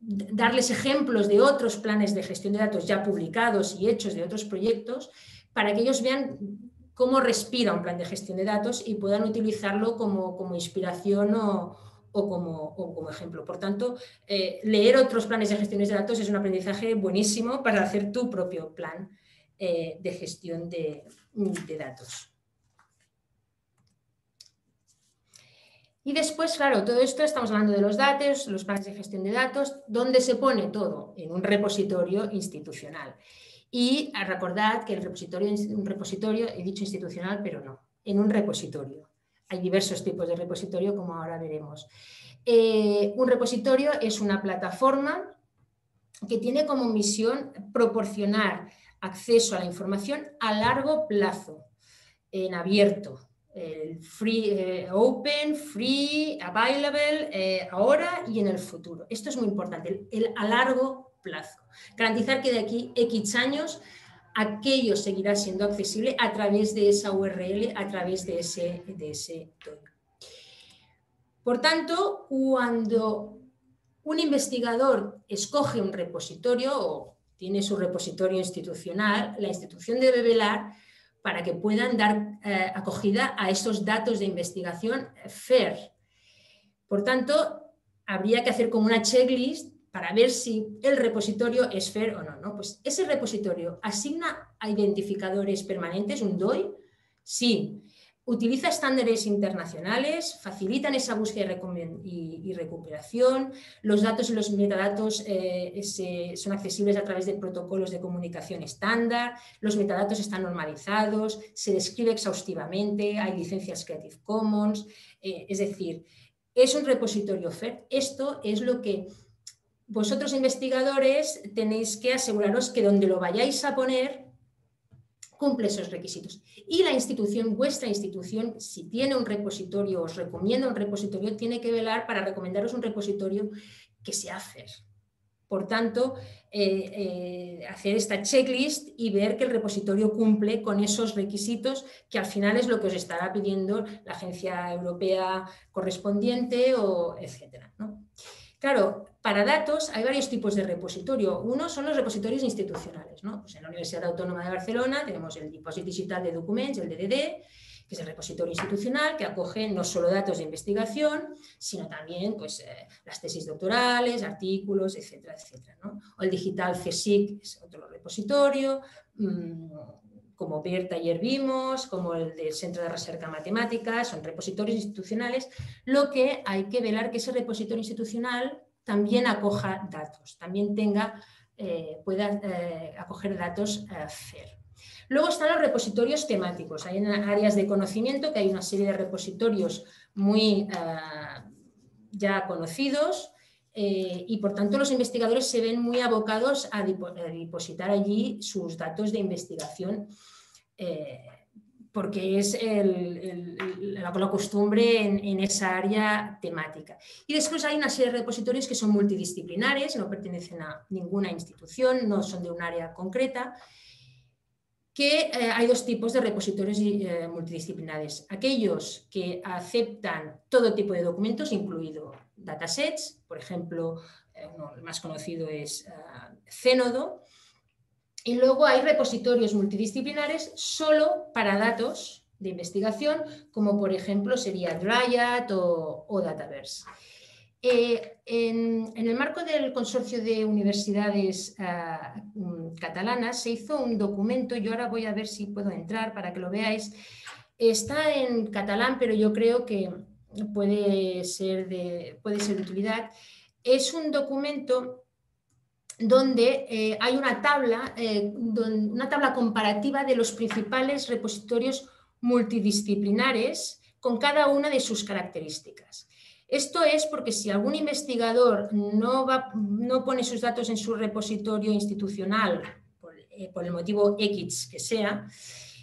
Speaker 3: darles ejemplos de otros planes de gestión de datos ya publicados y hechos de otros proyectos para que ellos vean cómo respira un plan de gestión de datos y puedan utilizarlo como, inspiración o, como, como, ejemplo. Por tanto, eh, leer otros planes de gestión de datos es un aprendizaje buenísimo para hacer tu propio plan eh, de gestión de, datos. Y después, claro, todo esto estamos hablando de los datos, los planes de gestión de datos, ¿dónde se pone todo? En un repositorio institucional. Y recordad que el repositorio un repositorio, he dicho institucional, pero no, en un repositorio. Hay diversos tipos de repositorio, como ahora veremos. Eh, un repositorio es una plataforma que tiene como misión proporcionar acceso a la información a largo plazo, en abierto, eh, open, free, available, eh, ahora y en el futuro. Esto es muy importante, el a largo plazo. Garantizar que de aquí X años aquello seguirá siendo accesible a través de esa URL, a través de ese, de ese Por tanto, cuando un investigador escoge un repositorio o tiene su repositorio institucional, la institución debe velar para que puedan dar eh, acogida a esos datos de investigación FAIR. Por tanto, habría que hacer como una checklist para ver si el repositorio es FAIR o no, no. Pues ese repositorio asigna a identificadores permanentes, un DOI, sí. Utiliza estándares internacionales, facilitan esa búsqueda y, recuperación, los datos y los metadatos eh, son accesibles a través de protocolos de comunicación estándar, los metadatos están normalizados, se describe exhaustivamente, hay licencias Creative Commons, eh, es decir, es un repositorio FAIR. Esto es lo que vosotros investigadores tenéis que aseguraros que donde lo vayáis a poner cumple esos requisitos. Y la institución, vuestra institución, si tiene un repositorio, os recomienda un repositorio, tiene que velar para recomendaros un repositorio que sea FAIR. Por tanto, eh, eh, hacer esta checklist y ver que el repositorio cumple con esos requisitos que al final es lo que os estará pidiendo la agencia europea correspondiente o etcétera. Claro, para datos hay varios tipos de repositorio. Uno son los repositorios institucionales. Pues en la Universidad Autónoma de Barcelona tenemos el Depósito Digital de Documentos, el DDD, que es el repositorio institucional que acoge no solo datos de investigación, sino también pues, eh, las tesis doctorales, artículos, etcétera, etcétera. O el digital CSIC es otro repositorio, mm, como Berta ayer vimos, como el del Centro de Recerca Matemática, son repositorios institucionales, lo que hay que velar que ese repositorio institucional también acoja datos, también tenga, eh, pueda eh, acoger datos FAIR. Luego están los repositorios temáticos. Hay áreas de conocimiento que hay una serie de repositorios muy eh, ya conocidos eh, y por tanto los investigadores se ven muy abocados a, depositar allí sus datos de investigación. Eh, porque es la, costumbre en, esa área temática. Y después hay una serie de repositorios que son multidisciplinares, no pertenecen a ninguna institución, no son de un área concreta, que eh, hay dos tipos de repositorios eh, multidisciplinares. Aquellos que aceptan todo tipo de documentos, incluido datasets, por ejemplo, eh, el más conocido es Zenodo, y luego hay repositorios multidisciplinares solo para datos de investigación, como por ejemplo sería Dryad o, Dataverse. Eh, en, el marco del consorcio de universidades ah, mm, catalanas se hizo un documento, yo ahora voy a ver si puedo entrar para que lo veáis. Está en catalán, pero yo creo que puede ser de, puede ser de utilidad. Es un documento donde eh, hay una tabla, eh, una tabla comparativa de los principales repositorios multidisciplinares con cada una de sus características. Esto es porque si algún investigador no, no pone sus datos en su repositorio institucional, eh, por, el motivo X que sea,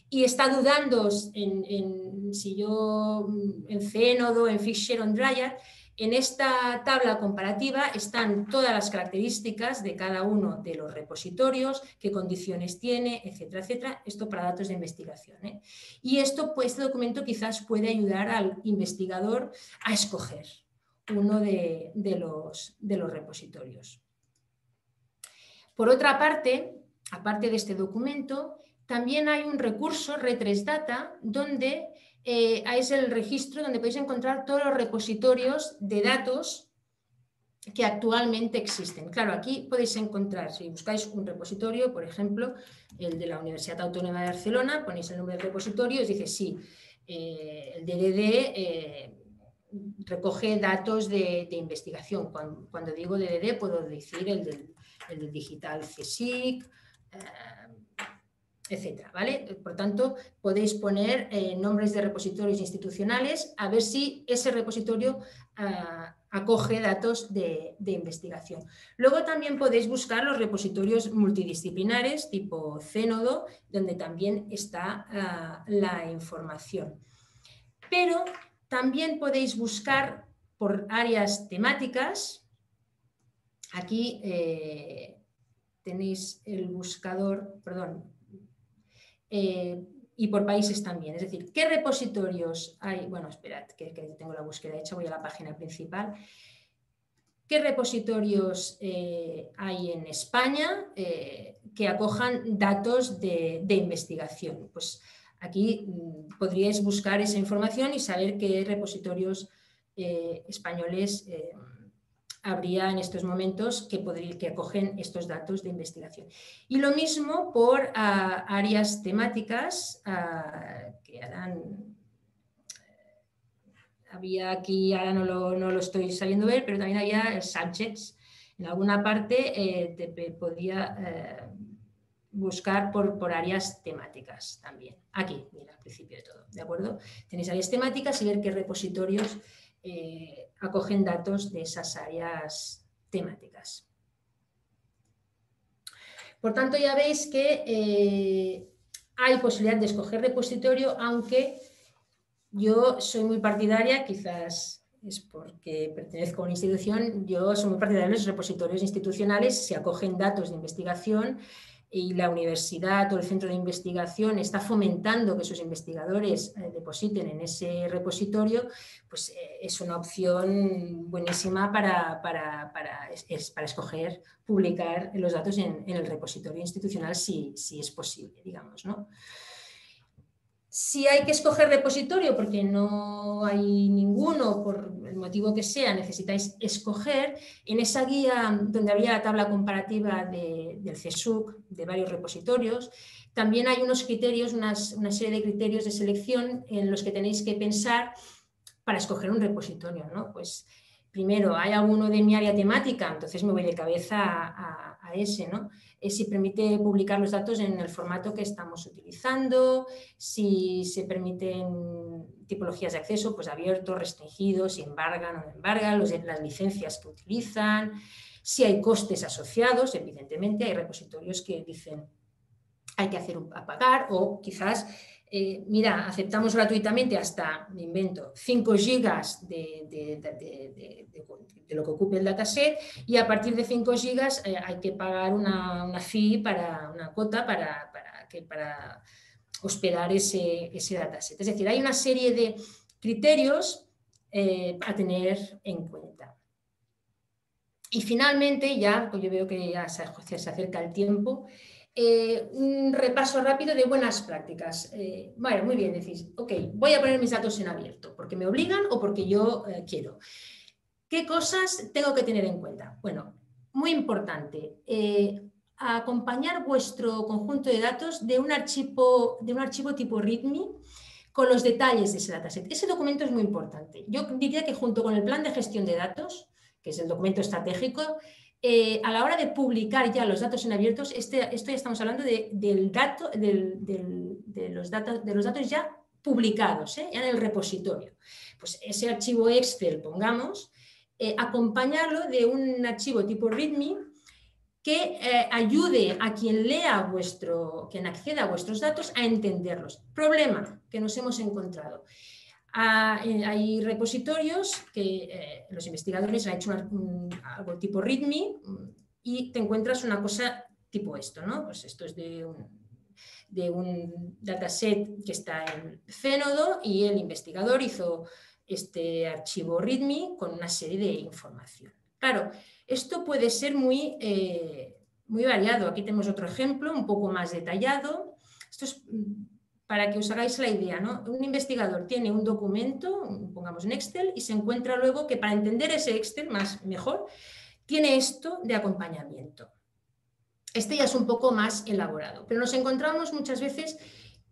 Speaker 3: y está dudando en, si yo en Zenodo, en Fisher o en Dryad, en esta tabla comparativa están todas las características de cada uno de los repositorios, qué condiciones tiene, etcétera, etcétera. Esto para datos de investigación. ¿eh? Y esto, pues, este documento quizás puede ayudar al investigador a escoger uno de, los, repositorios. Por otra parte, aparte de este documento, también hay un recurso, Retresdata, donde eh, es el registro donde podéis encontrar todos los repositorios de datos que actualmente existen. Claro, aquí podéis encontrar, si buscáis un repositorio, por ejemplo, el de la Universidad Autónoma de Barcelona, ponéis el nombre del repositorio y os dice, sí, eh, el DDD eh, recoge datos de, investigación. Cuando, digo DDD puedo decir el del, digital CSIC, etcétera, ¿vale? Por tanto, podéis poner eh, nombres de repositorios institucionales a ver si ese repositorio ah, acoge datos de, investigación. Luego también podéis buscar los repositorios multidisciplinares tipo Zenodo, donde también está ah, la información. Pero también podéis buscar por áreas temáticas. Aquí eh, tenéis el buscador, perdón, eh, y por países también. Es decir, ¿qué repositorios hay? Bueno, esperad, que, tengo la búsqueda hecha, voy a la página principal. ¿Qué repositorios eh, hay en España eh, que acojan datos de, investigación? Pues aquí mm, podríais buscar esa información y saber qué repositorios españoles habría en estos momentos que, que acogen estos datos de investigación. Y lo mismo por ah, áreas temáticas ah, que harán... Había aquí, ahora no lo, no lo, estoy sabiendo ver, pero también había subjects. En alguna parte eh, te podía eh, buscar por, por, áreas temáticas también. Aquí, mira, al principio de todo, ¿de acuerdo? Tenéis áreas temáticas y ver qué repositorios acogen datos de esas áreas temáticas. Por tanto, ya veis que hay posibilidad de escoger repositorio, aunque yo soy muy partidaria, quizás es porque pertenezco a una institución, yo soy muy partidaria de los repositorios institucionales, se acogen datos de investigación y la universidad o el centro de investigación está fomentando que sus investigadores eh, depositen en ese repositorio, pues eh, es una opción buenísima para, para, para, para escoger publicar los datos en, en el repositorio institucional si, si, es posible, digamos. ¿no? Si hay que escoger repositorio porque no hay ninguno, por el motivo que sea, necesitáis escoger, en esa guía donde había la tabla comparativa del CSUC, de varios repositorios, también hay unos criterios, una serie de criterios de selección en los que tenéis que pensar para escoger un repositorio. ¿no? Pues primero, ¿hay alguno de mi área temática? Entonces me voy de cabeza a, ese. ¿no? si permite publicar los datos en el formato que estamos utilizando, si se permiten tipologías de acceso, pues abierto, restringido, si embargan o no embargan, las licencias que utilizan, si hay costes asociados, evidentemente hay repositorios que dicen hay que hacer un, pagar o quizás eh, mira, aceptamos gratuitamente hasta, me invento, 5 gigas de, lo que ocupe el dataset y a partir de 5 gigas eh, hay que pagar una, una, fee para una cuota para, para, que, para hospedar ese, ese, dataset. Es decir, hay una serie de criterios eh, a tener en cuenta. Y finalmente, ya, pues yo veo que ya se, acerca el tiempo, eh, un repaso rápido de buenas prácticas. Eh, muy bien, decís, ok, voy a poner mis datos en abierto, porque me obligan o porque yo eh, quiero. ¿Qué cosas tengo que tener en cuenta? Bueno, muy importante, acompañar vuestro conjunto de datos de un archivo, de un archivo tipo README con los detalles de ese dataset. Ese documento es muy importante. Yo diría que junto con el plan de gestión de datos, que es el documento estratégico, eh, a la hora de publicar ya los datos en abiertos, este, esto ya estamos hablando de, del dato, de, los datos, de los datos ya publicados, ¿eh? ya en el repositorio. Pues ese archivo Excel, pongamos, eh, acompañarlo de un archivo tipo README que ayude a quien lea vuestro, quien acceda a vuestros datos a entenderlos. Problema que nos hemos encontrado. Hay repositorios que eh, los investigadores han hecho algo tipo README mm, y te encuentras una cosa tipo esto, ¿no? Pues esto es de un, un dataset que está en Zenodo y el investigador hizo este archivo README con una serie de información. Claro, esto puede ser muy, eh, muy variado. Aquí tenemos otro ejemplo un poco más detallado. Esto es mm, para que os hagáis la idea, ¿no? un investigador tiene un documento, pongamos en Excel, y se encuentra luego que para entender ese Excel más mejor, tiene esto de acompañamiento. Este ya es un poco más elaborado, pero nos encontramos muchas veces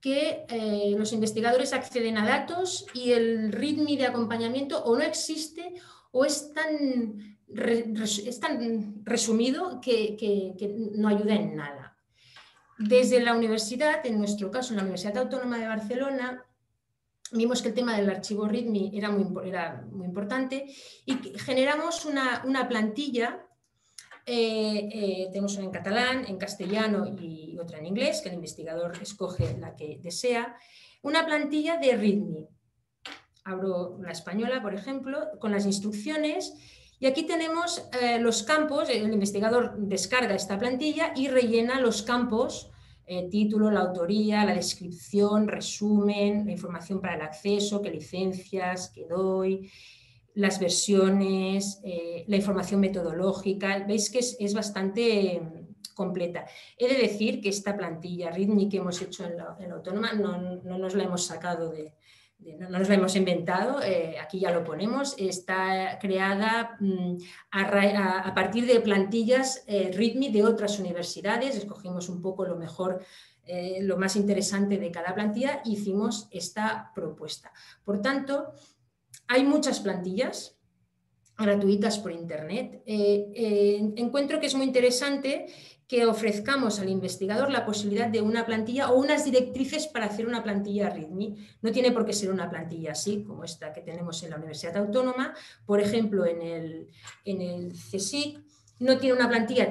Speaker 3: que eh, los investigadores acceden a datos y el ritmo de acompañamiento o no existe o es tan, resumido que no ayuda en nada. Desde la universidad, en nuestro caso, en la Universidad Autónoma de Barcelona, vimos que el tema del archivo README era muy, importante y generamos una, plantilla, eh, eh, tenemos una en catalán, en castellano y otra en inglés, que el investigador escoge la que desea, una plantilla de README. Abro la española, por ejemplo, con las instrucciones y aquí tenemos eh, los campos, el investigador descarga esta plantilla y rellena los campos, eh, título, la autoría, la descripción, resumen, la información para el acceso, qué licencias, qué doy, las versiones, eh, la información metodológica. Veis que es, bastante mm, completa. He de decir que esta plantilla README que hemos hecho en la, Autónoma no, no, nos la hemos sacado de, no nos la hemos inventado, eh, aquí ya lo ponemos, está creada mm, a, partir de plantillas eh, README de otras universidades, escogimos un poco lo mejor, eh, lo más interesante de cada plantilla e hicimos esta propuesta. Por tanto, hay muchas plantillas gratuitas por internet. encuentro que es muy interesante que ofrezcamos al investigador la posibilidad de una plantilla o unas directrices para hacer una plantilla README. No tiene por qué ser una plantilla así, como esta que tenemos en la Universidad Autónoma. Por ejemplo, en el, en el CSIC no tiene una plantilla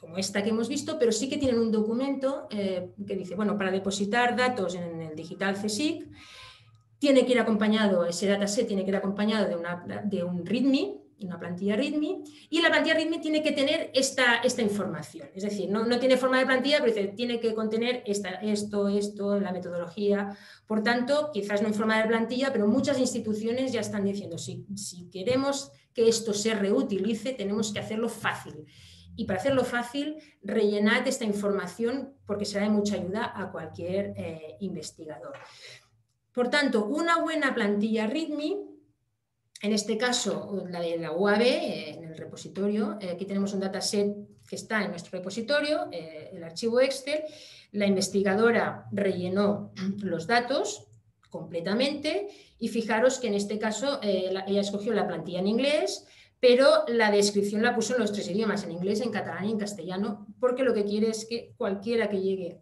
Speaker 3: como esta que hemos visto, pero sí que tienen un documento eh, que dice, bueno, para depositar datos en el digital CSIC, tiene que ir acompañado, ese dataset tiene que ir acompañado de, una, de un README, una plantilla README, y la plantilla README tiene que tener esta, esta información. Es decir, no, no, tiene forma de plantilla, pero tiene que contener esta, esto, esto, la metodología. Por tanto, quizás no en forma de plantilla, pero muchas instituciones ya están diciendo, si, si queremos que esto se reutilice, tenemos que hacerlo fácil. Y para hacerlo fácil, rellenad esta información porque será de mucha ayuda a cualquier eh, investigador. Por tanto, una buena plantilla README, en este caso la de la UAB, eh, en el repositorio, eh, aquí tenemos un dataset que está en nuestro repositorio, el archivo Excel, la investigadora rellenó los datos, completamente y fijaros que en este caso eh, ella escogió la plantilla en inglés, pero la descripción la puso en los tres idiomas, en inglés, en catalán y en castellano, porque lo que quiere es que cualquiera que llegue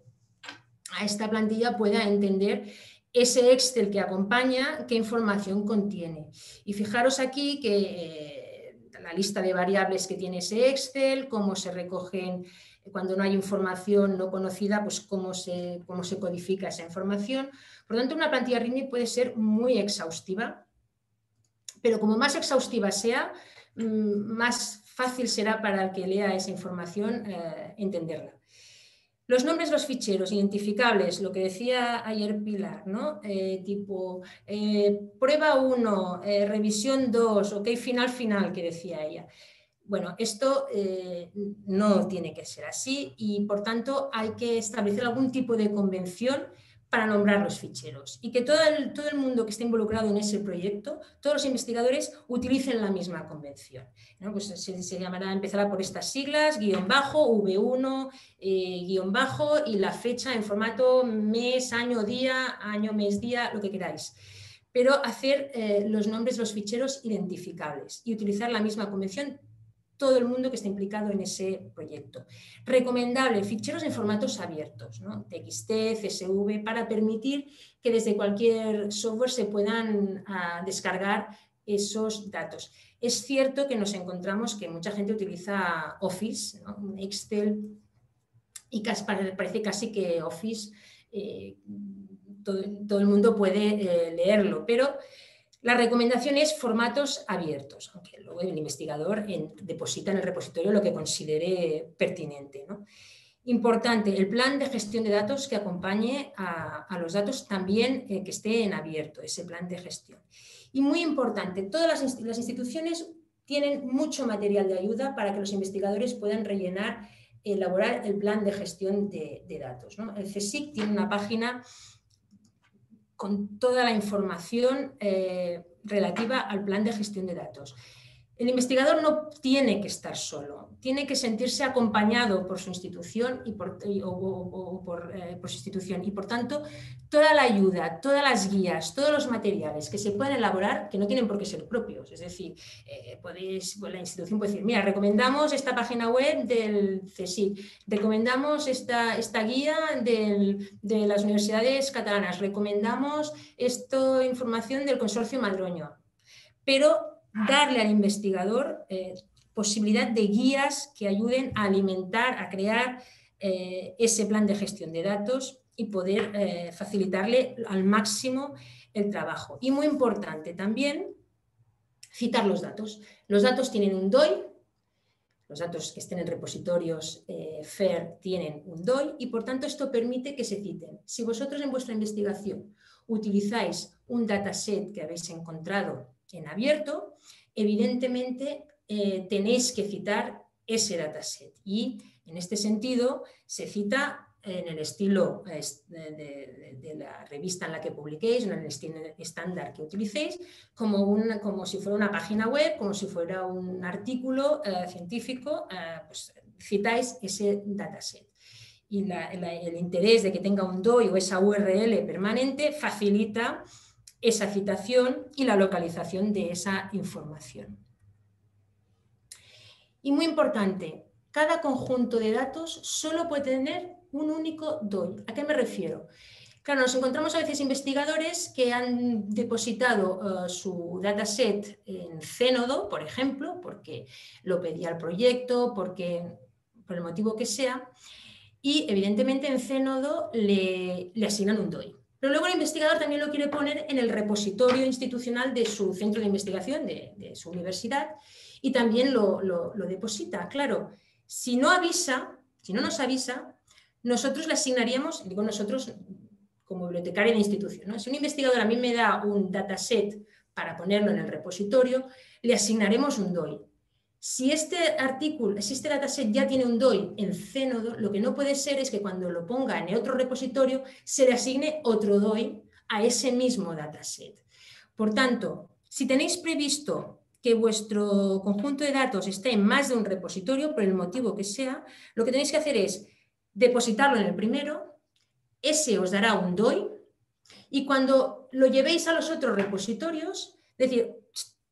Speaker 3: a esta plantilla pueda entender ese Excel que acompaña, qué información contiene. Y fijaros aquí que eh, la lista de variables que tiene ese Excel, cómo se recogen cuando no hay información no conocida, pues cómo se, cómo se codifica esa información. Por lo tanto, una plantilla README puede ser muy exhaustiva, pero como más exhaustiva sea, mm, más fácil será para el que lea esa información eh, entenderla. Los nombres de los ficheros identificables, lo que decía ayer Pilar, ¿no? Eh, tipo eh, prueba 1, revisión 2, ok, final, final, que decía ella. Bueno, esto no tiene que ser así y por tanto hay que establecer algún tipo de convención para nombrar los ficheros y que todo el, todo el mundo que esté involucrado en ese proyecto, todos los investigadores utilicen la misma convención. Pues se, llamará, empezará por estas siglas, guion bajo, V1, eh, guion bajo y la fecha en formato mes, año, día, año, mes, día, lo que queráis. Pero hacer eh, los nombres los ficheros identificables y utilizar la misma convención todo el mundo que está implicado en ese proyecto. Recomendable, ficheros en formatos abiertos, TXT, CSV, para permitir que desde cualquier software se puedan ah, descargar esos datos. Es cierto que nos encontramos que mucha gente utiliza Office, Excel, y parece casi que Office eh, todo, el mundo puede eh, leerlo, pero la recomendación es formatos abiertos, aunque luego el investigador deposita en el repositorio lo que considere pertinente. Importante, el plan de gestión de datos que acompañe a, los datos también eh, que esté en abierto, ese plan de gestión. Y muy importante, todas las, instituciones tienen mucho material de ayuda para que los investigadores puedan rellenar, elaborar el plan de gestión de, datos. El CSIC tiene una página con toda la información eh, relativa al plan de gestión de datos. El investigador no tiene que estar solo, tiene que sentirse acompañado por su institución y por, o, eh, por, su institución. Y por tanto toda la ayuda, todas las guías, todos los materiales que se puedan elaborar, que no tienen por qué ser propios, es decir, eh, la institución puede decir, mira, recomendamos esta página web del CSIC, recomendamos esta, esta guía de las universidades catalanas, recomendamos esta información del consorcio Madroño, pero darle al investigador eh, posibilidad de guías que ayuden a alimentar, a crear eh, ese plan de gestión de datos y poder eh, facilitarle al máximo el trabajo. Y muy importante también, citar los datos. Los datos tienen un DOI, los datos que estén en repositorios FAIR tienen un DOI y por tanto esto permite que se citen. Si vosotros en vuestra investigación utilizáis un dataset que habéis encontrado en abierto, evidentemente eh, tenéis que citar ese dataset. Y en este sentido se cita en el estilo de, la revista en la que publiquéis, en el estilo estándar que utilicéis, como, como si fuera una página web, como si fuera un artículo eh, científico, eh, pues citáis ese dataset. Y el interés de que tenga un DOI o esa URL permanente facilita esa citación y la localización de esa información. Y muy importante, cada conjunto de datos solo puede tener un único DOI. ¿A qué me refiero? Claro, nos encontramos a veces investigadores que han depositado eh, su dataset en Cénodo, por ejemplo, porque lo pedía el proyecto, porque por el motivo que sea, y evidentemente en Cénodo le, le asignan un DOI. Pero luego el investigador también lo quiere poner en el repositorio institucional de su centro de investigación, de, su universidad, y también lo, deposita. Claro, si no avisa, si no nos avisa, nosotros le asignaríamos, digo nosotros como bibliotecaria de institución, si un investigador a mí me da un dataset para ponerlo en el repositorio, le asignaremos un DOI. Si este artículo, si este dataset ya tiene un DOI en Cénodo, lo que no puede ser es que cuando lo ponga en otro repositorio se le asigne otro DOI a ese mismo dataset. Por tanto, si tenéis previsto que vuestro conjunto de datos esté en más de un repositorio, por el motivo que sea, lo que tenéis que hacer es depositarlo en el primero, ese os dará un DOI, y cuando lo llevéis a los otros repositorios, decir,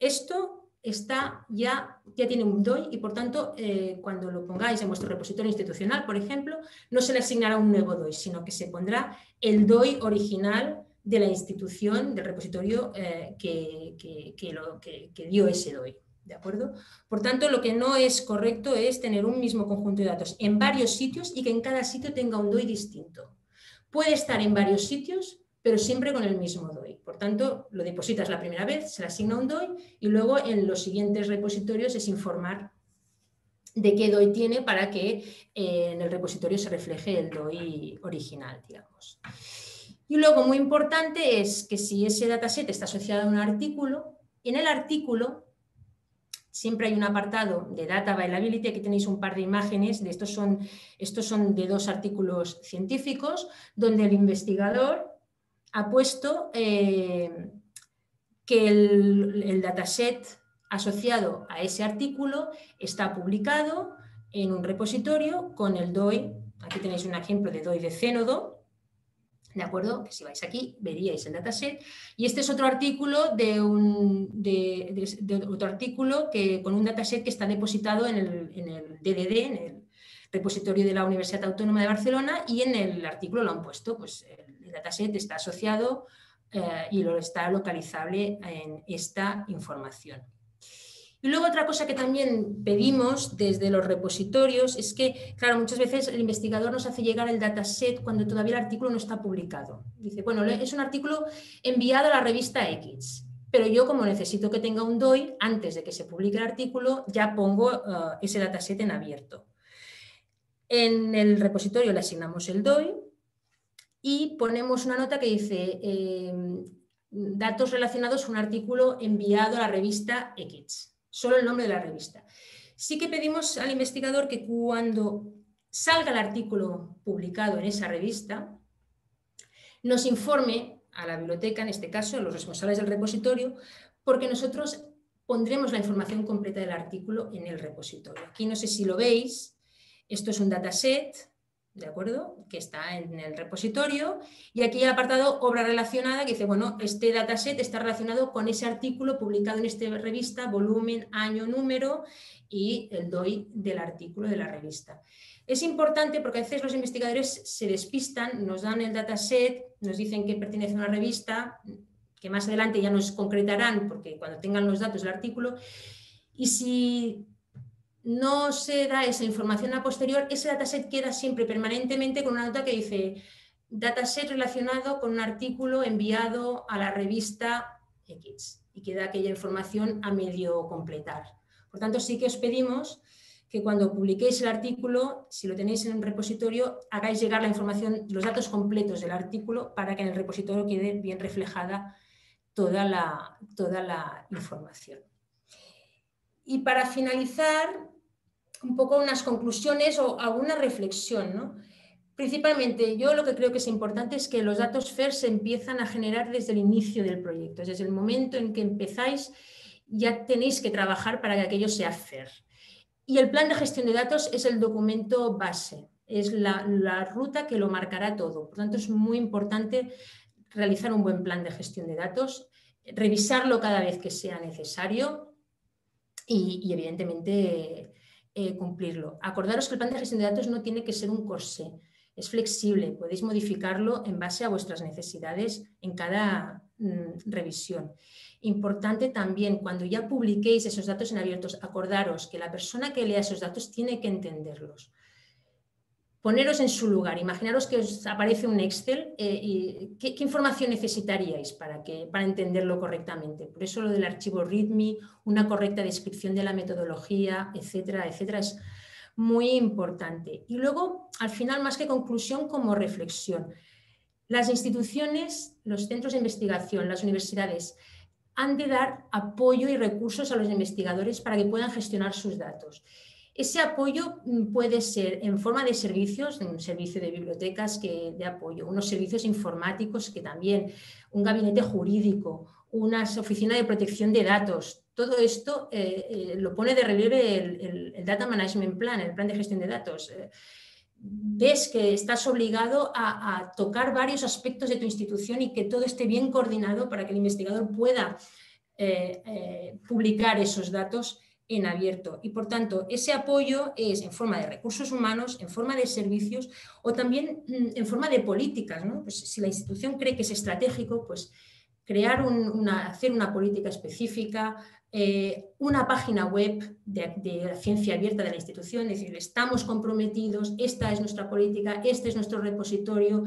Speaker 3: esto está ya, ya tiene un DOI y por tanto eh, cuando lo pongáis en vuestro repositorio institucional, por ejemplo, no se le asignará un nuevo DOI, sino que se pondrá el DOI original de la institución, del repositorio eh, que, lo, que, dio ese DOI. ¿De acuerdo? Por tanto, lo que no es correcto es tener un mismo conjunto de datos en varios sitios y que en cada sitio tenga un DOI distinto. Puede estar en varios sitios, pero siempre con el mismo DOI. Por tanto, lo depositas la primera vez, se le asigna un DOI y luego en los siguientes repositorios es informar de qué DOI tiene para que eh, en el repositorio se refleje el DOI original, digamos. Y luego, muy importante es que si ese dataset está asociado a un artículo, en el artículo siempre hay un apartado de Data Availability, aquí tenéis un par de imágenes, de estos son, estos son de dos artículos científicos, donde el investigador ha puesto eh, que el, dataset asociado a ese artículo está publicado en un repositorio con el DOI. Aquí tenéis un ejemplo de DOI de Cénodo, ¿de acuerdo? Que si vais aquí veríais el dataset. Y este es otro artículo de un otro artículo que, con un dataset que está depositado en el, en el DDD, en el repositorio de la Universidad Autónoma de Barcelona, y en el artículo lo han puesto, pues el dataset está asociado eh, y lo está localizable en esta información. Y luego otra cosa que también pedimos desde los repositorios es que, claro, muchas veces el investigador nos hace llegar el dataset cuando todavía el artículo no está publicado. Dice, bueno, es un artículo enviado a la revista X, pero yo como necesito que tenga un DOI, antes de que se publique el artículo, ya pongo eh, ese dataset en abierto. En el repositorio le asignamos el DOI y ponemos una nota que dice em, datos relacionados con un artículo enviado a la revista X, solo el nombre de la revista. Sí que pedimos al investigador que cuando salga el artículo publicado en esa revista, nos informe a la biblioteca, en este caso, a los responsables del repositorio, porque nosotros pondremos la información completa del artículo en el repositorio. Aquí no sé si lo veis, esto es un dataset ¿de acuerdo? Que está en el repositorio. Y aquí el apartado obra relacionada que dice, bueno, este dataset está relacionado con ese artículo publicado en esta revista, volumen, año, número y el DOI del artículo de la revista. Es importante porque a veces los investigadores se despistan, nos dan el dataset, nos dicen que pertenece a una revista, que más adelante ya nos concretarán porque cuando tengan los datos del artículo, y si no se da esa información a posterior, ese dataset queda siempre permanentemente con una nota que dice dataset relacionado con un artículo enviado a la revista X y queda aquella información a medio completar. Por tanto, sí que os pedimos que cuando publiquéis el artículo, si lo tenéis en un repositorio, hagáis llegar la información, los datos completos del artículo para que en el repositorio quede bien reflejada toda la, toda la información. Y para finalizar, un poco unas conclusiones o alguna reflexión. Principalmente, yo lo que creo que es importante es que los datos FER se empiezan a generar desde el inicio del proyecto, desde el momento en que empezáis ya tenéis que trabajar para que aquello sea FER. Y el plan de gestión de datos es el documento base, es la, la ruta que lo marcará todo. Por tanto, es muy importante realizar un buen plan de gestión de datos, revisarlo cada vez que sea necesario y, evidentemente eh, cumplirlo. Acordaros que el plan de gestión de datos no tiene que ser un corsé, es flexible, podéis modificarlo en base a vuestras necesidades en cada mm, revisión. Importante también, cuando ya publiquéis esos datos en abiertos, acordaros que la persona que lea esos datos tiene que entenderlos. Poneros en su lugar, imaginaros que os aparece un Excel eh, y ¿qué, información necesitaríais para, que, para entenderlo correctamente. Por eso lo del archivo README, una correcta descripción de la metodología, etcétera, etcétera, es muy importante. Y luego, al final, más que conclusión, como reflexión. Las instituciones, los centros de investigación, las universidades, han de dar apoyo y recursos a los investigadores para que puedan gestionar sus datos. Ese apoyo mm, puede ser en forma de servicios, un servicio de bibliotecas que, de apoyo, unos servicios informáticos que también, un gabinete jurídico, una oficina de protección de datos. Todo esto eh, eh, lo pone de relieve el, Data Management Plan, el plan de gestión de datos. Eh, ves que estás obligado a, a, tocar varios aspectos de tu institución y que todo esté bien coordinado para que el investigador pueda publicar esos datos en abierto. Y por tanto, ese apoyo es en forma de recursos humanos, en forma de servicios o también mm, en forma de políticas. Pues si la institución cree que es estratégico, pues crear una, hacer una política específica, eh, una página web de, ciencia abierta de la institución, decir, estamos comprometidos, esta es nuestra política, este es nuestro repositorio,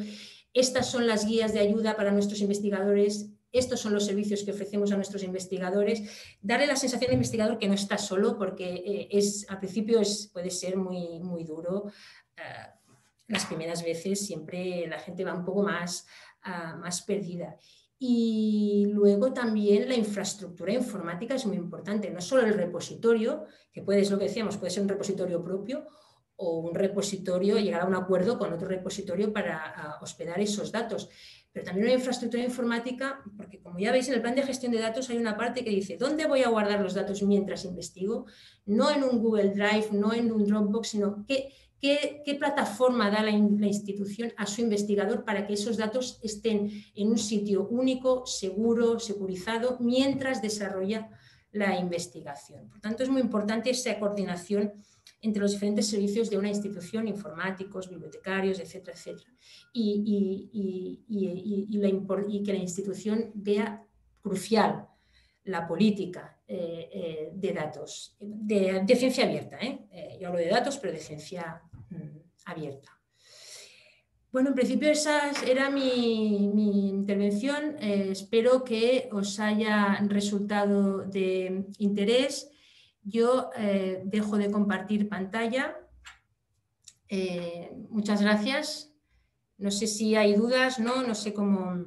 Speaker 3: estas son las guías de ayuda para nuestros investigadores, estos son los servicios que ofrecemos a nuestros investigadores, darle la sensación al investigador que no está solo, porque eh, es, al principio es, puede ser muy, muy duro. Eh, las primeras veces siempre la gente va un poco más, ah, más perdida. Y luego también la infraestructura informática es muy importante, no solo el repositorio, que puede, es lo que decíamos, puede ser un repositorio propio o un repositorio, llegar a un acuerdo con otro repositorio para ah, hospedar esos datos, pero también una infraestructura informática, porque como ya veis en el plan de gestión de datos hay una parte que dice dónde voy a guardar los datos mientras investigo, no en un Google Drive, no en un Dropbox, sino qué, qué, plataforma da la, institución a su investigador para que esos datos estén en un sitio único, seguro, securizado, mientras desarrolla la investigación. Por tanto, es muy importante esa coordinación entre los diferentes servicios de una institución, informáticos, bibliotecarios, etcétera, etcétera. Y, que la institución vea crucial la política eh, eh, de datos, de, ciencia abierta. ¿eh? yo hablo de datos, pero de ciencia mm, abierta. Bueno, en principio esa era mi, mi intervención. espero que os haya resultado de interés yo eh, dejo de compartir pantalla. Eh, muchas gracias. No sé si hay dudas, ¿no? No sé cómo...